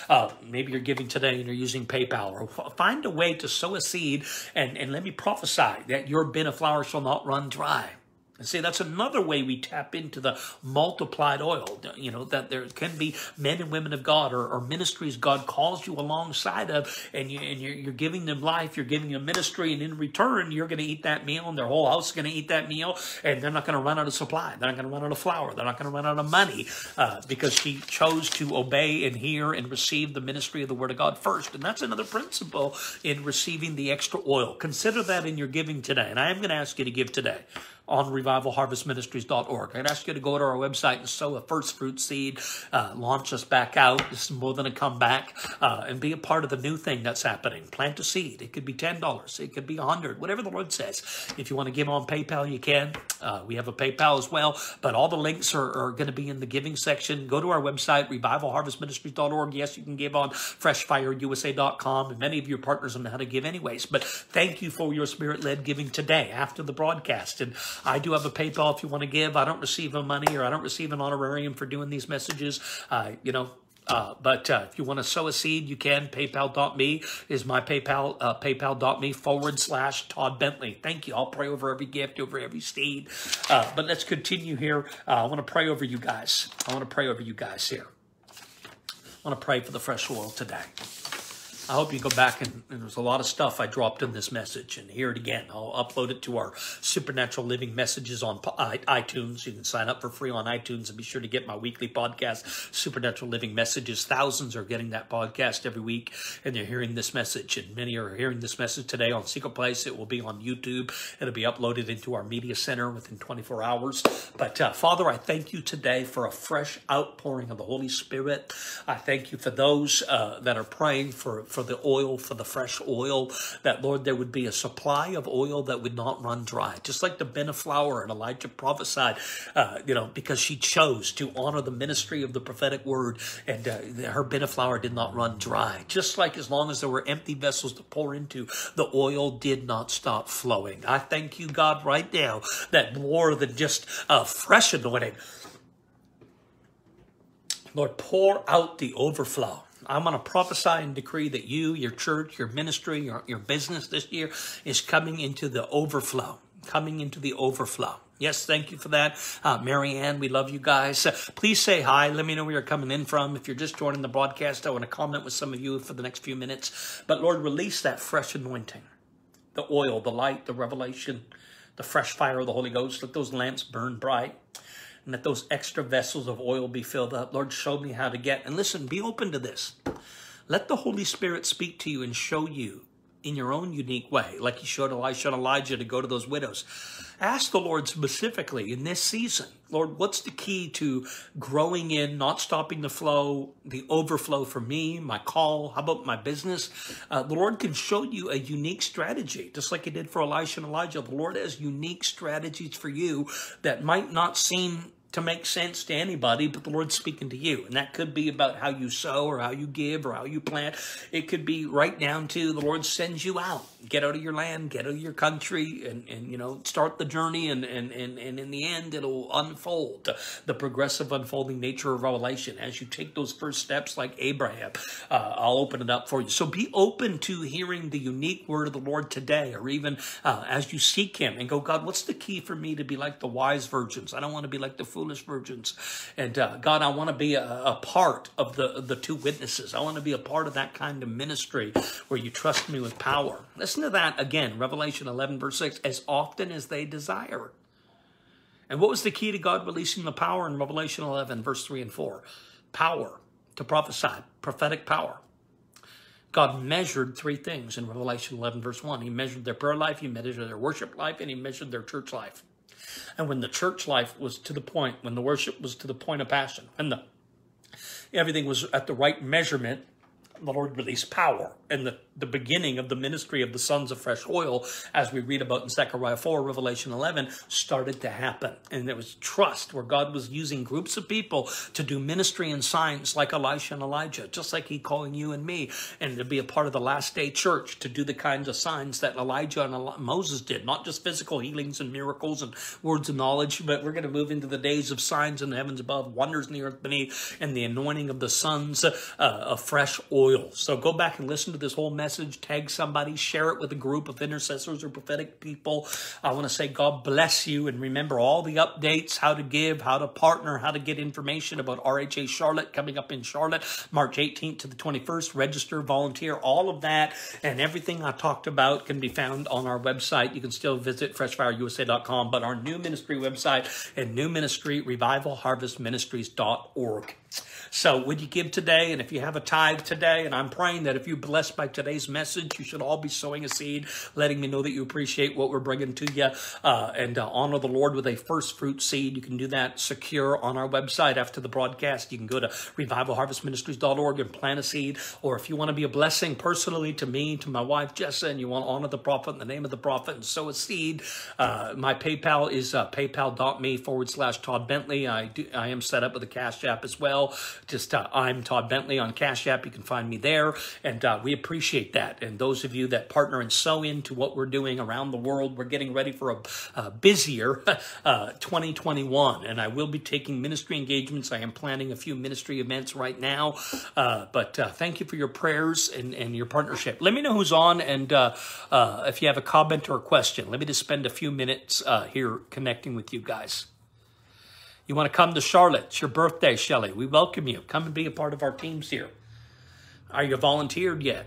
[SPEAKER 1] Uh, maybe you're giving today and you're using PayPal, or find a way to sow a seed and, and let me prophesy that your bin of flour shall not run dry. And see, that's another way we tap into the multiplied oil. You know, that there can be men and women of God or, or ministries God calls you alongside of, and, you, and you're, you're, giving them life, you're giving them ministry, and in return, you're going to eat that meal, and their whole house is going to eat that meal, and they're not going to run out of supply. They're not going to run out of flour. They're not going to run out of money uh, because she chose to obey and hear and receive the ministry of the Word of God first. And that's another principle in receiving the extra oil. Consider that in your giving today. And I am going to ask you to give today on revivalharvestministries.org. I'd ask you to go to our website and sow a first fruit seed, uh, launch us back out. This is more than a comeback, uh, and be a part of the new thing that's happening. Plant a seed. It could be $10, it could be 100 whatever the Lord says. If you want to give on PayPal, you can. Uh, we have a PayPal as well, but all the links are, are going to be in the giving section. Go to our website, revivalharvestministries.org. Yes, you can give on freshfireusa.com, and many of your partners know how to give anyways. But thank you for your spirit led giving today after the broadcast. And I do have a PayPal if you want to give. I don't receive a money or I don't receive an honorarium for doing these messages. Uh, you know, uh, but uh, if you want to sow a seed, you can. PayPal.me is my PayPal, uh, PayPal.me forward slash Todd Bentley. Thank you. I'll pray over every gift, over every seed. Uh, but let's continue here. Uh, I want to pray over you guys. I want to pray over you guys here. I want to pray for the fresh oil today. I hope you go back and, and, there's a lot of stuff I dropped in this message and hear it again. I'll upload it to our Supernatural Living messages on iTunes. You can sign up for free on iTunes and be sure to get my weekly podcast, Supernatural Living Messages. Thousands are getting that podcast every week and they're hearing this message. And many are hearing this message today on Secret Place. It will be on YouTube. It'll be uploaded into our media center within 24 hours. But uh, Father, I thank you today for a fresh outpouring of the Holy Spirit. I thank you for those uh, that are praying for, for the oil, for the fresh oil, that, Lord, there would be a supply of oil that would not run dry. Just like the of flour and Elijah prophesied, uh, you know, because she chose to honor the ministry of the prophetic word and uh, her of flour did not run dry. Just like as long as there were empty vessels to pour into, the oil did not stop flowing. I thank you, God, right now, that more than just a fresh anointing, Lord, pour out the overflow. I'm going to prophesy and decree that you, your church, your ministry, your, your business this year is coming into the overflow, coming into the overflow. Yes, thank you for that. Uh, Marianne, we love you guys. Uh, please say hi. Let me know where you're coming in from. If you're just joining the broadcast, I want to comment with some of you for the next few minutes. But Lord, release that fresh anointing, the oil, the light, the revelation, the fresh fire of the Holy Ghost. Let those lamps burn bright and let those extra vessels of oil be filled up. Lord, show me how to get. And listen, be open to this. Let the Holy Spirit speak to you and show you in your own unique way, like he showed Elisha and Elijah to go to those widows. Ask the Lord specifically in this season, Lord, what's the key to growing in, not stopping the flow, the overflow for me, my call? How about my business? Uh, the Lord can show you a unique strategy, just like He did for Elisha and Elijah. The Lord has unique strategies for you that might not seem to make sense to anybody, but the Lord's speaking to you. And that could be about how you sow or how you give or how you plant. It could be right down to the Lord sends you out. Get out of your land, get out of your country, and, and you know, start the journey. And, and, and, and in the end, it'll unfold the progressive unfolding nature of revelation. As you take those first steps, like Abraham, uh, I'll open it up for you. So be open to hearing the unique word of the Lord today, or even uh, as you seek Him and go, God, what's the key for me to be like the wise virgins? I don't want to be like the foolish foolish virgins. And uh, God, I want to be a, a, part of the, the two witnesses. I want to be a part of that kind of ministry where you trust me with power. Listen to that again, Revelation 11, verse 6, as often as they desire. And what was the key to God releasing the power in Revelation 11, verse 3 and 4? Power to prophesy, prophetic power. God measured three things in Revelation 11, verse 1. He measured their prayer life, he measured their worship life, and he measured their church life. And when the church life was to the point, when the worship was to the point of passion, when the everything was at the right measurement, the Lord released power and the, the beginning of the ministry of the sons of fresh oil, as we read about in Zechariah 4, Revelation 11, started to happen. And there was trust where God was using groups of people to do ministry and signs like Elisha and Elijah, just like he calling you and me, and to be a part of the last day church to do the kinds of signs that Elijah and Moses did, not just physical healings and miracles and words of knowledge, but we're going to move into the days of signs in the heavens above, wonders in the earth beneath, and the anointing of the sons uh, of fresh oil. So go back and listen to this whole message, tag somebody, share it with a group of intercessors or prophetic people. I want to say God bless you and remember all the updates, how to give, how to partner, how to get information about RHA Charlotte coming up in Charlotte, March 18th to the 21st. Register, volunteer, all of that and everything I talked about can be found on our website. You can still visit freshfireusa.com, but our new ministry website and new ministry, revivalharvestministries.org. So would you give today? And if you have a tithe today, and I'm praying that if you're blessed by today's message, you should all be sowing a seed, letting me know that you appreciate what we're bringing to you, uh, and uh, honor the Lord with a first fruit seed. You can do that secure on our website after the broadcast. You can go to revivalharvestministries.org and plant a seed. Or if you want to be a blessing personally to me, to my wife Jessa, and you want to honor the prophet in the name of the prophet and sow a seed, uh, my PayPal is uh, paypal.me forward slash Todd Bentley. I do, I am set up with a Cash App as well. Just uh, I'm Todd Bentley on Cash App. You can find me there, and uh, we appreciate that. And those of you that partner and sow into what we're doing around the world, we're getting ready for a, a busier (laughs) uh, 2021, and I will be taking ministry engagements. I am planning a few ministry events right now, uh, but uh, thank you for your prayers and, and your partnership. Let me know who's on, and if you have a comment or a question, let me just spend a few minutes here connecting with you guys. You want to come to Charlotte? It's your birthday, Shelly. We welcome you. Come and be a part of our teams here. Are you volunteered yet?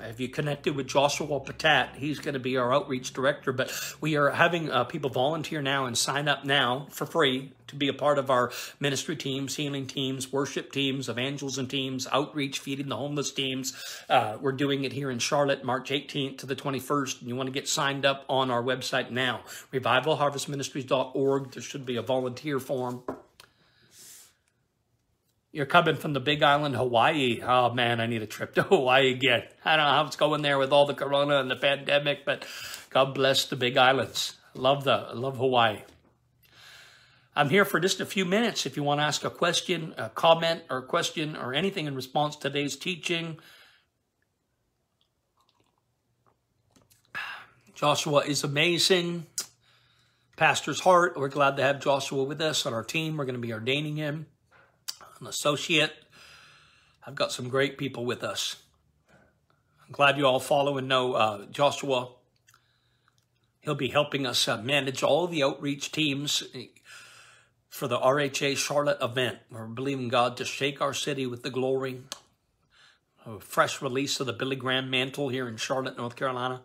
[SPEAKER 1] Have you connected with Joshua Patat? He's going to be our outreach director, but we are having uh, people volunteer now and sign up now for free to be a part of our ministry teams, healing teams, worship teams, evangelism teams, outreach, feeding the homeless teams. Uh, we're doing it here in Charlotte, March 18th to the 21st. And you want to get signed up on our website now, revivalharvestministries.org. There should be a volunteer form. You're coming from the Big Island, Hawaii. Oh man, I need a trip to (laughs) Hawaii again. I don't know how it's going there with all the corona and the pandemic, but God bless the Big Islands. Love the love Hawaii. I'm here for just a few minutes. If you want to ask a question, a comment, or a question, or anything in response to today's teaching, Joshua is amazing. Pastor's heart. We're glad to have Joshua with us on our team. We're going to be ordaining him an associate. I've got some great people with us. I'm glad you all follow and know uh, Joshua. He'll be helping us uh, manage all the outreach teams for the RHA Charlotte event. We're believing God to shake our city with the glory. A fresh release of the Billy Graham mantle here in Charlotte, North Carolina.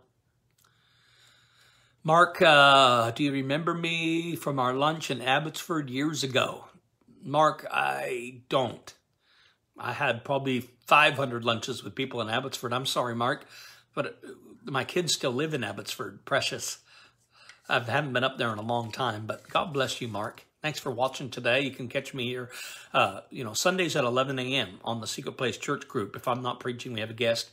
[SPEAKER 1] Mark, uh, do you remember me from our lunch in Abbotsford years ago? Mark, I don't. I had probably 500 lunches with people in Abbotsford. I'm sorry, Mark. But my kids still live in Abbotsford, precious. I haven't been up there in a long time, but God bless you, Mark. Thanks for watching today. You can catch me here, uh, you know, Sundays at 11 a.m. on the Secret Place Church group. If I'm not preaching, we have a guest.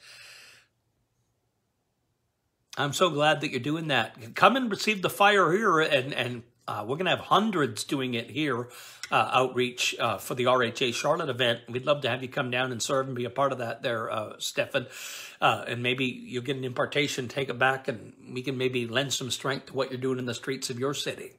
[SPEAKER 1] I'm so glad that you're doing that. Come and receive the fire here, and and uh, we're going to have hundreds doing it here, uh, outreach uh, for the RHA Charlotte event. We'd love to have you come down and serve and be a part of that there, uh, Stefan. Uh, and maybe you'll get an impartation, take it back, and we can maybe lend some strength to what you're doing in the streets of your city.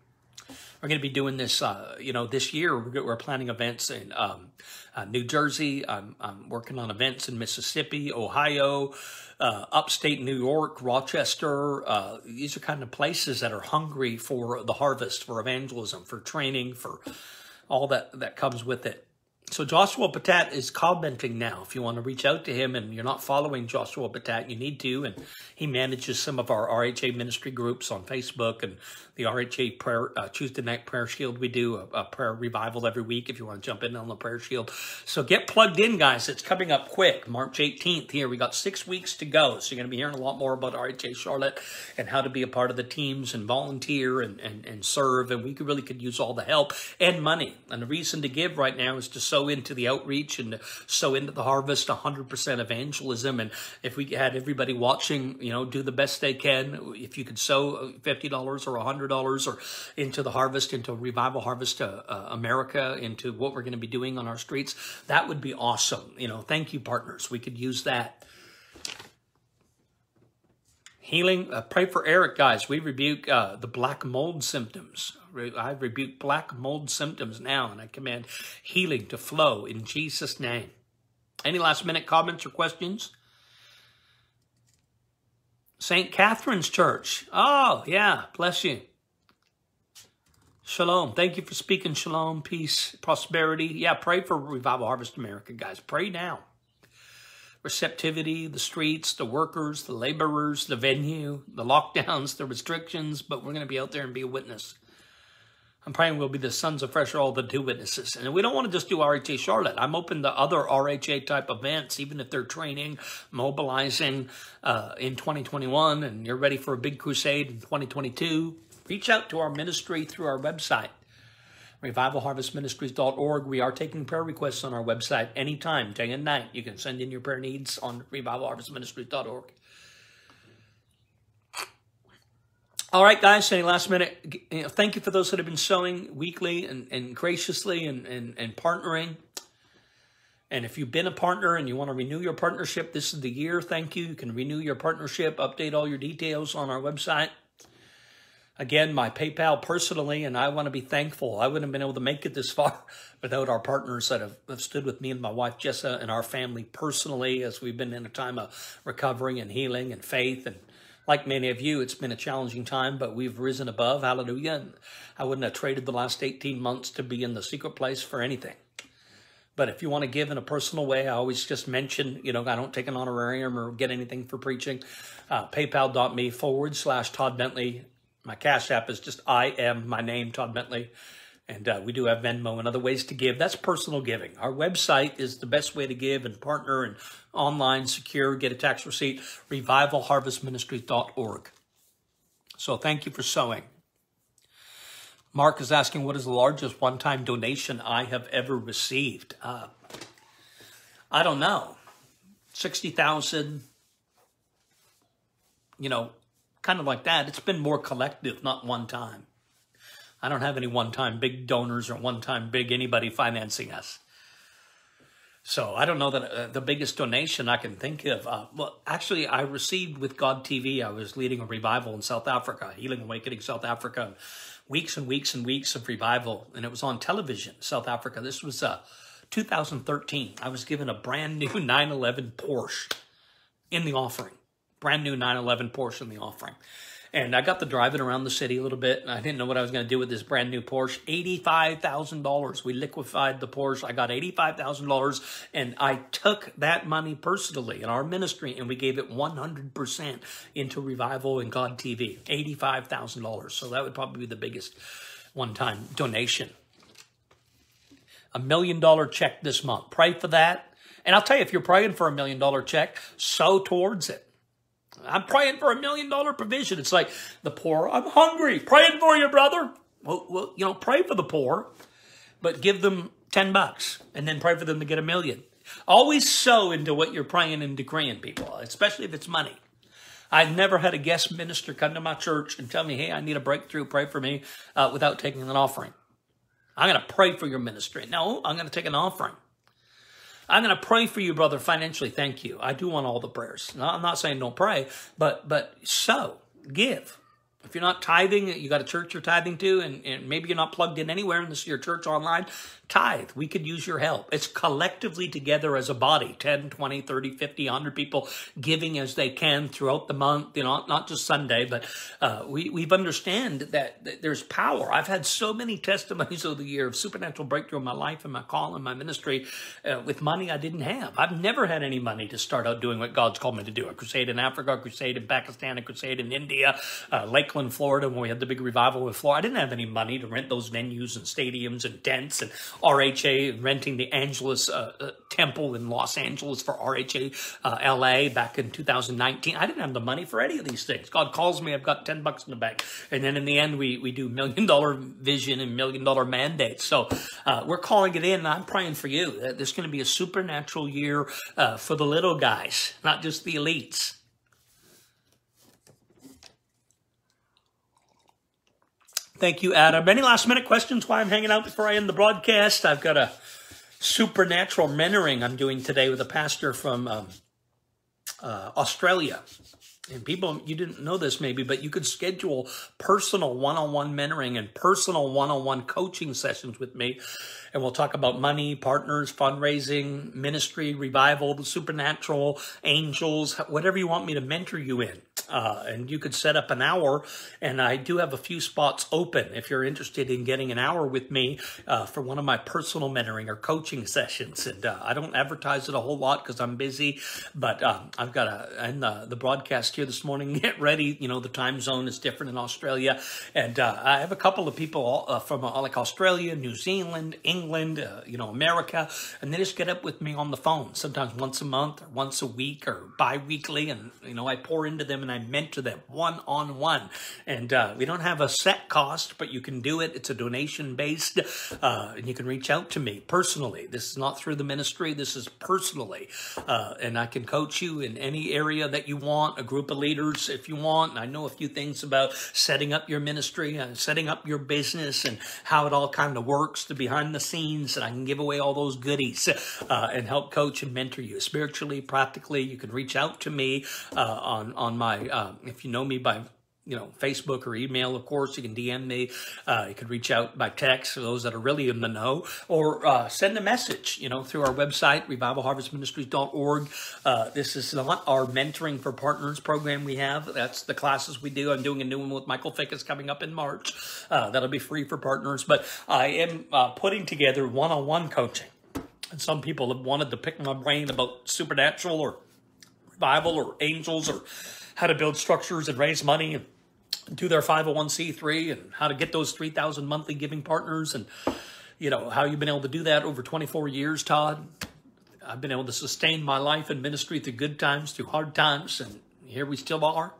[SPEAKER 1] We're going to be doing this, uh, you know, this year. We're, we're planning events in um, uh, New Jersey. I'm, I'm, working on events in Mississippi, Ohio, uh, upstate New York, Rochester. Uh, these are kind of places that are hungry for the harvest, for evangelism, for training, for all that that comes with it. So Joshua Patat is commenting now. If you want to reach out to him and you're not following Joshua Patat, you need to. And he manages some of our RHA ministry groups on Facebook and the RHA prayer uh, Tuesday night prayer shield. We do a, a, prayer revival every week if you want to jump in on the prayer shield. So get plugged in, guys. It's coming up quick. March 18th here. We got six weeks to go. So you're going to be hearing a lot more about RHA Charlotte and how to be a part of the teams and volunteer and, and, and serve. And we could really could use all the help and money. And the reason to give right now is to sow into the outreach and sow into the harvest 100% evangelism. And if we had everybody watching, you know, do the best they can, if you could sow $50 or 100 dollars or into the harvest, into revival harvest uh, uh, America, into what we're going to be doing on our streets, that would be awesome. You know, thank you, partners. We could use that. Healing, uh, pray for Eric, guys. We rebuke uh, the black mold symptoms. I rebuke black mold symptoms now, and I command healing to flow in Jesus' name. Any last minute comments or questions? St. Catherine's Church. Oh, yeah, bless you. Shalom. Thank you for speaking shalom, peace, prosperity. Yeah, pray for Revival Harvest America, guys. Pray now. Receptivity, the streets, the workers, the laborers, the venue, the lockdowns, the restrictions, but we're going to be out there and be a witness. I'm praying we'll be the sons of fresh oil, the two witnesses. And we don't want to just do RHA Charlotte. I'm open to other RHA type events, even if they're training, mobilizing uh, in 2021, and you're ready for a big crusade in 2022 reach out to our ministry through our website, revivalharvestministries.org. We are taking prayer requests on our website anytime, day and night. You can send in your prayer needs on revivalharvestministries.org. All right, guys, any last minute, you know, thank you for those that have been sowing weekly and, and graciously and, and, and partnering. And if you've been a partner and you want to renew your partnership, this is the year. Thank you. You can renew your partnership, update all your details on our website. Again, my PayPal personally, and I want to be thankful. I wouldn't have been able to make it this far (laughs) without our partners that have, have stood with me and my wife Jessa and our family personally as we've been in a time of recovering and healing and faith. And like many of you, it's been a challenging time, but we've risen above. Hallelujah. And I wouldn't have traded the last 18 months to be in the secret place for anything. But if you want to give in a personal way, I always just mention, you know, I don't take an honorarium or get anything for preaching. Uh, PayPal.me forward slash Todd Bentley my Cash App is just I am my name, Todd Bentley. And uh, we do have Venmo and other ways to give. That's personal giving. Our website is the best way to give and partner and online, secure, get a tax receipt, revivalharvestministries.org. So thank you for sowing. Mark is asking, what is the largest one-time donation I have ever received? Uh, I don't know. 60,000, you know, kind of like that. It's been more collective, not one time. I don't have any one-time big donors or one-time big anybody financing us. So I don't know that uh, the biggest donation I can think of. Uh, well, actually, I received with God TV. I was leading a revival in South Africa, Healing Awakening South Africa. Weeks and weeks and weeks of revival, and it was on television, South Africa. This was uh, 2013. I was given a brand new (laughs) 911 Porsche in the offering brand new 911 Porsche in the offering. And I got to driving around the city a little bit, and I didn't know what I was going to do with this brand new Porsche. $85,000. We liquefied the Porsche. I got $85,000, and I took that money personally in our ministry, and we gave it 100% into Revival and God TV. $85,000. So that would probably be the biggest one-time donation. A million dollar check this month. Pray for that. And I'll tell you, if you're praying for a million dollar check, sow towards it I'm praying for a million dollar provision. It's like the poor, I'm hungry, praying for you, brother. Well, well, you know, pray for the poor, but give them 10 bucks and then pray for them to get a million. Always sow into what you're praying and decreeing, people, especially if it's money. I've never had a guest minister come to my church and tell me, hey, I need a breakthrough, pray for me, uh, without taking an offering. I'm going to pray for your ministry. No, I'm going to take an offering. I'm going to pray for you, brother, financially. Thank you. I do want all the prayers. No, I'm not saying don't pray, but but so give. If you're not tithing, you got a church you're tithing to, and, and maybe you're not plugged in anywhere in this your church online, tithe. We could use your help. It's collectively together as a body 10, 20, 30, 50, 100 people giving as they can throughout the month, you know, not just Sunday, but uh, we, we've understand that, that, there's power. I've had so many testimonies over the year of supernatural breakthrough in my life and my call and my ministry uh, with money I didn't have. I've never had any money to start out doing what God's called me to do a crusade in Africa, a crusade in Pakistan, a crusade in India, uh, Lakeland, Florida, when we had the big revival with Florida. I didn't have any money to rent those venues and stadiums and tents and RHA renting the Angelus uh, uh, Temple in Los Angeles for RHA uh, LA back in 2019. I didn't have the money for any of these things. God calls me, I've got 10 bucks in the bank. And then in the end, we, we do million dollar vision and million dollar mandates. So uh, we're calling it in. I'm praying for you. That there's going to be a supernatural year uh, for the little guys, not just the elites. Thank you, Adam. Any last minute questions while I'm hanging out before I end the broadcast? I've got a supernatural mentoring I'm doing today with a pastor from um, uh, Australia. And people, you didn't know this maybe, but you could schedule personal one on one mentoring and personal one on one coaching sessions with me. And we'll talk about money, partners, fundraising, ministry, revival, the supernatural, angels, whatever you want me to mentor you in. Uh, and you could set up an hour, and I do have a few spots open if you're interested in getting an hour with me uh, for one of my personal mentoring or coaching sessions. And uh, I don't advertise it a whole lot because I'm busy, but um, I've got a and the, the broadcast here this morning. (laughs) Get ready, you know the time zone is different in Australia, and uh, I have a couple of people uh, from uh, like Australia, New Zealand, England, you know America, and they just get up with me on the phone sometimes once a month or once a week or bi-weekly, and you know I pour into them and I mentor them one on one. And uh, we don't have a set cost, but you can do it. It's a donation based, uh, and you can reach out to me personally. This is not through the ministry, this is personally. Uh, and I can coach you in any area that you want, a group of leaders if you want. And I know a few things about setting up your ministry and setting up your business and how it all kind of works, the behind the scenes, and I can give away all those goodies uh, and help coach and mentor you spiritually, practically. You can reach out to me uh, on, on my uh, if you know me by you know, Facebook or email, of course, you can DM me. Uh, you can reach out by text for those that are really in the know, or uh, send a message, you know, through our website, revivalharvestministries.org. Uh, this is not our mentoring for partners program we have. That's the classes we do. I'm doing a new one with Michael Fickus coming up in March. Uh, that'll be free for partners, but I am uh, putting together one-on-one coaching. And some people have wanted to pick my brain about supernatural or revival or angels or how to build structures and raise money do their 501c3 and how to get those 3,000 monthly giving partners and, you know, how you've been able to do that over 24 years, Todd. I've been able to sustain my life and ministry through good times, through hard times, and here we still are.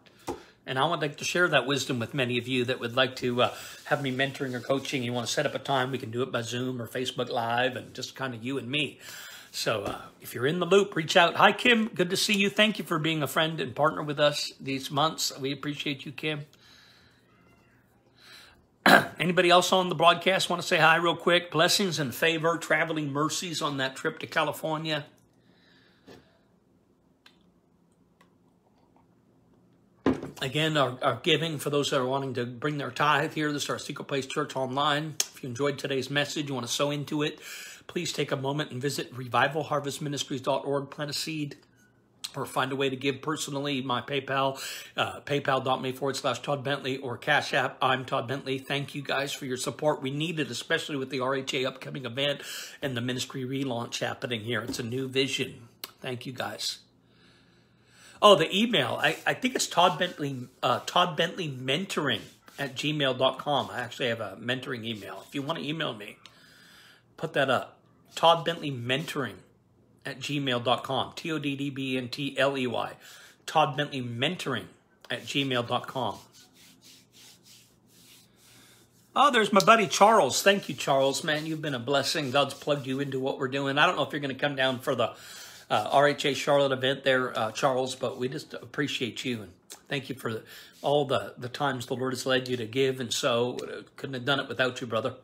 [SPEAKER 1] And I would like to share that wisdom with many of you that would like to uh, have me mentoring or coaching. You want to set up a time, we can do it by Zoom or Facebook Live and just kind of you and me. So uh, if you're in the loop, reach out. Hi, Kim. Good to see you. Thank you for being a friend and partner with us these months. We appreciate you, Kim. (clears throat) Anybody else on the broadcast want to say hi real quick? Blessings and favor, traveling mercies on that trip to California. Again, our, our, giving for those that are wanting to bring their tithe here. This is our Secret Place Church Online. If you enjoyed today's message, you want to sow into it, please take a moment and visit revivalharvestministries.org, plant a seed, or find a way to give personally. My PayPal, uh, paypal.me forward slash Todd Bentley or Cash App. I'm Todd Bentley. Thank you guys for your support. We need it, especially with the RHA upcoming event and the ministry relaunch happening here. It's a new vision. Thank you guys. Oh, the email. I, I think it's Todd Bentley, uh, Todd Bentley mentoring at gmail.com. I actually have a mentoring email. If you want to email me, put that up. Todd Bentley Mentoring at gmail.com. T O D D B N T L E Y. Todd Bentley Mentoring at gmail.com. Oh, there's my buddy Charles. Thank you, Charles. Man, you've been a blessing. God's plugged you into what we're doing. I don't know if you're going to come down for the uh, RHA Charlotte event there, uh, Charles, but we just appreciate you and thank you for the, all the, the times the Lord has led you to give and sow. Couldn't have done it without you, brother.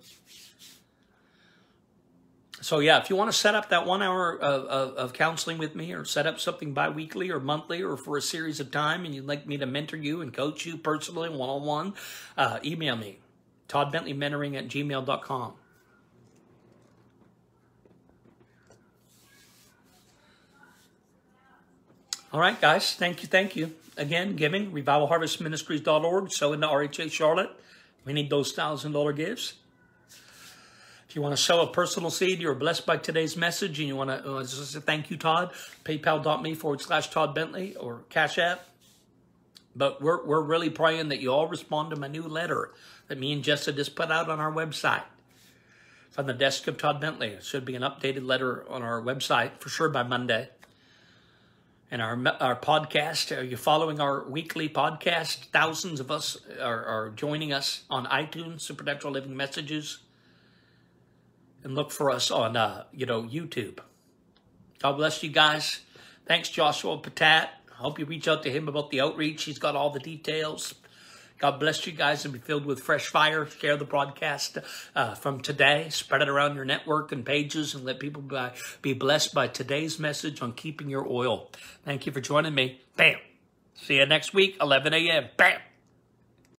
[SPEAKER 1] Sow yeah, if you want to set up that one hour of, of, of, counseling with me or set up something bi-weekly or monthly or for a series of time and you'd like me to mentor you and coach you personally one-on-one, uh, email me, toddbentleymentoring at gmail.com. All right, guys. Thank you. Thank you. Again, giving, revivalharvestministries.org. So into RHA Charlotte. We need those $1,000 gifts. You want to sow a personal seed, you're blessed by today's message, and you want to uh, just thank you, Todd, paypal.me forward slash Todd Bentley or Cash App. But we're, we're really praying that you all respond to my new letter that me and Jessa just put out on our website. On the desk of Todd Bentley. It should be an updated letter on our website for sure by Monday. And our our podcast, are you following our weekly podcast? Thousands of us are, are joining us on iTunes, Supernatural Living Messages and look for us on, uh, you know, YouTube. God bless you guys. Thanks, Joshua Patat. Hope you reach out to him about the outreach. He's got all the details. God bless you guys and be filled with fresh fire. Share the broadcast uh, from today. Spread it around your network and pages and let people be blessed by today's message on keeping your oil. Thank you for joining me. Bam. See you next week, 11 a.m. Bam.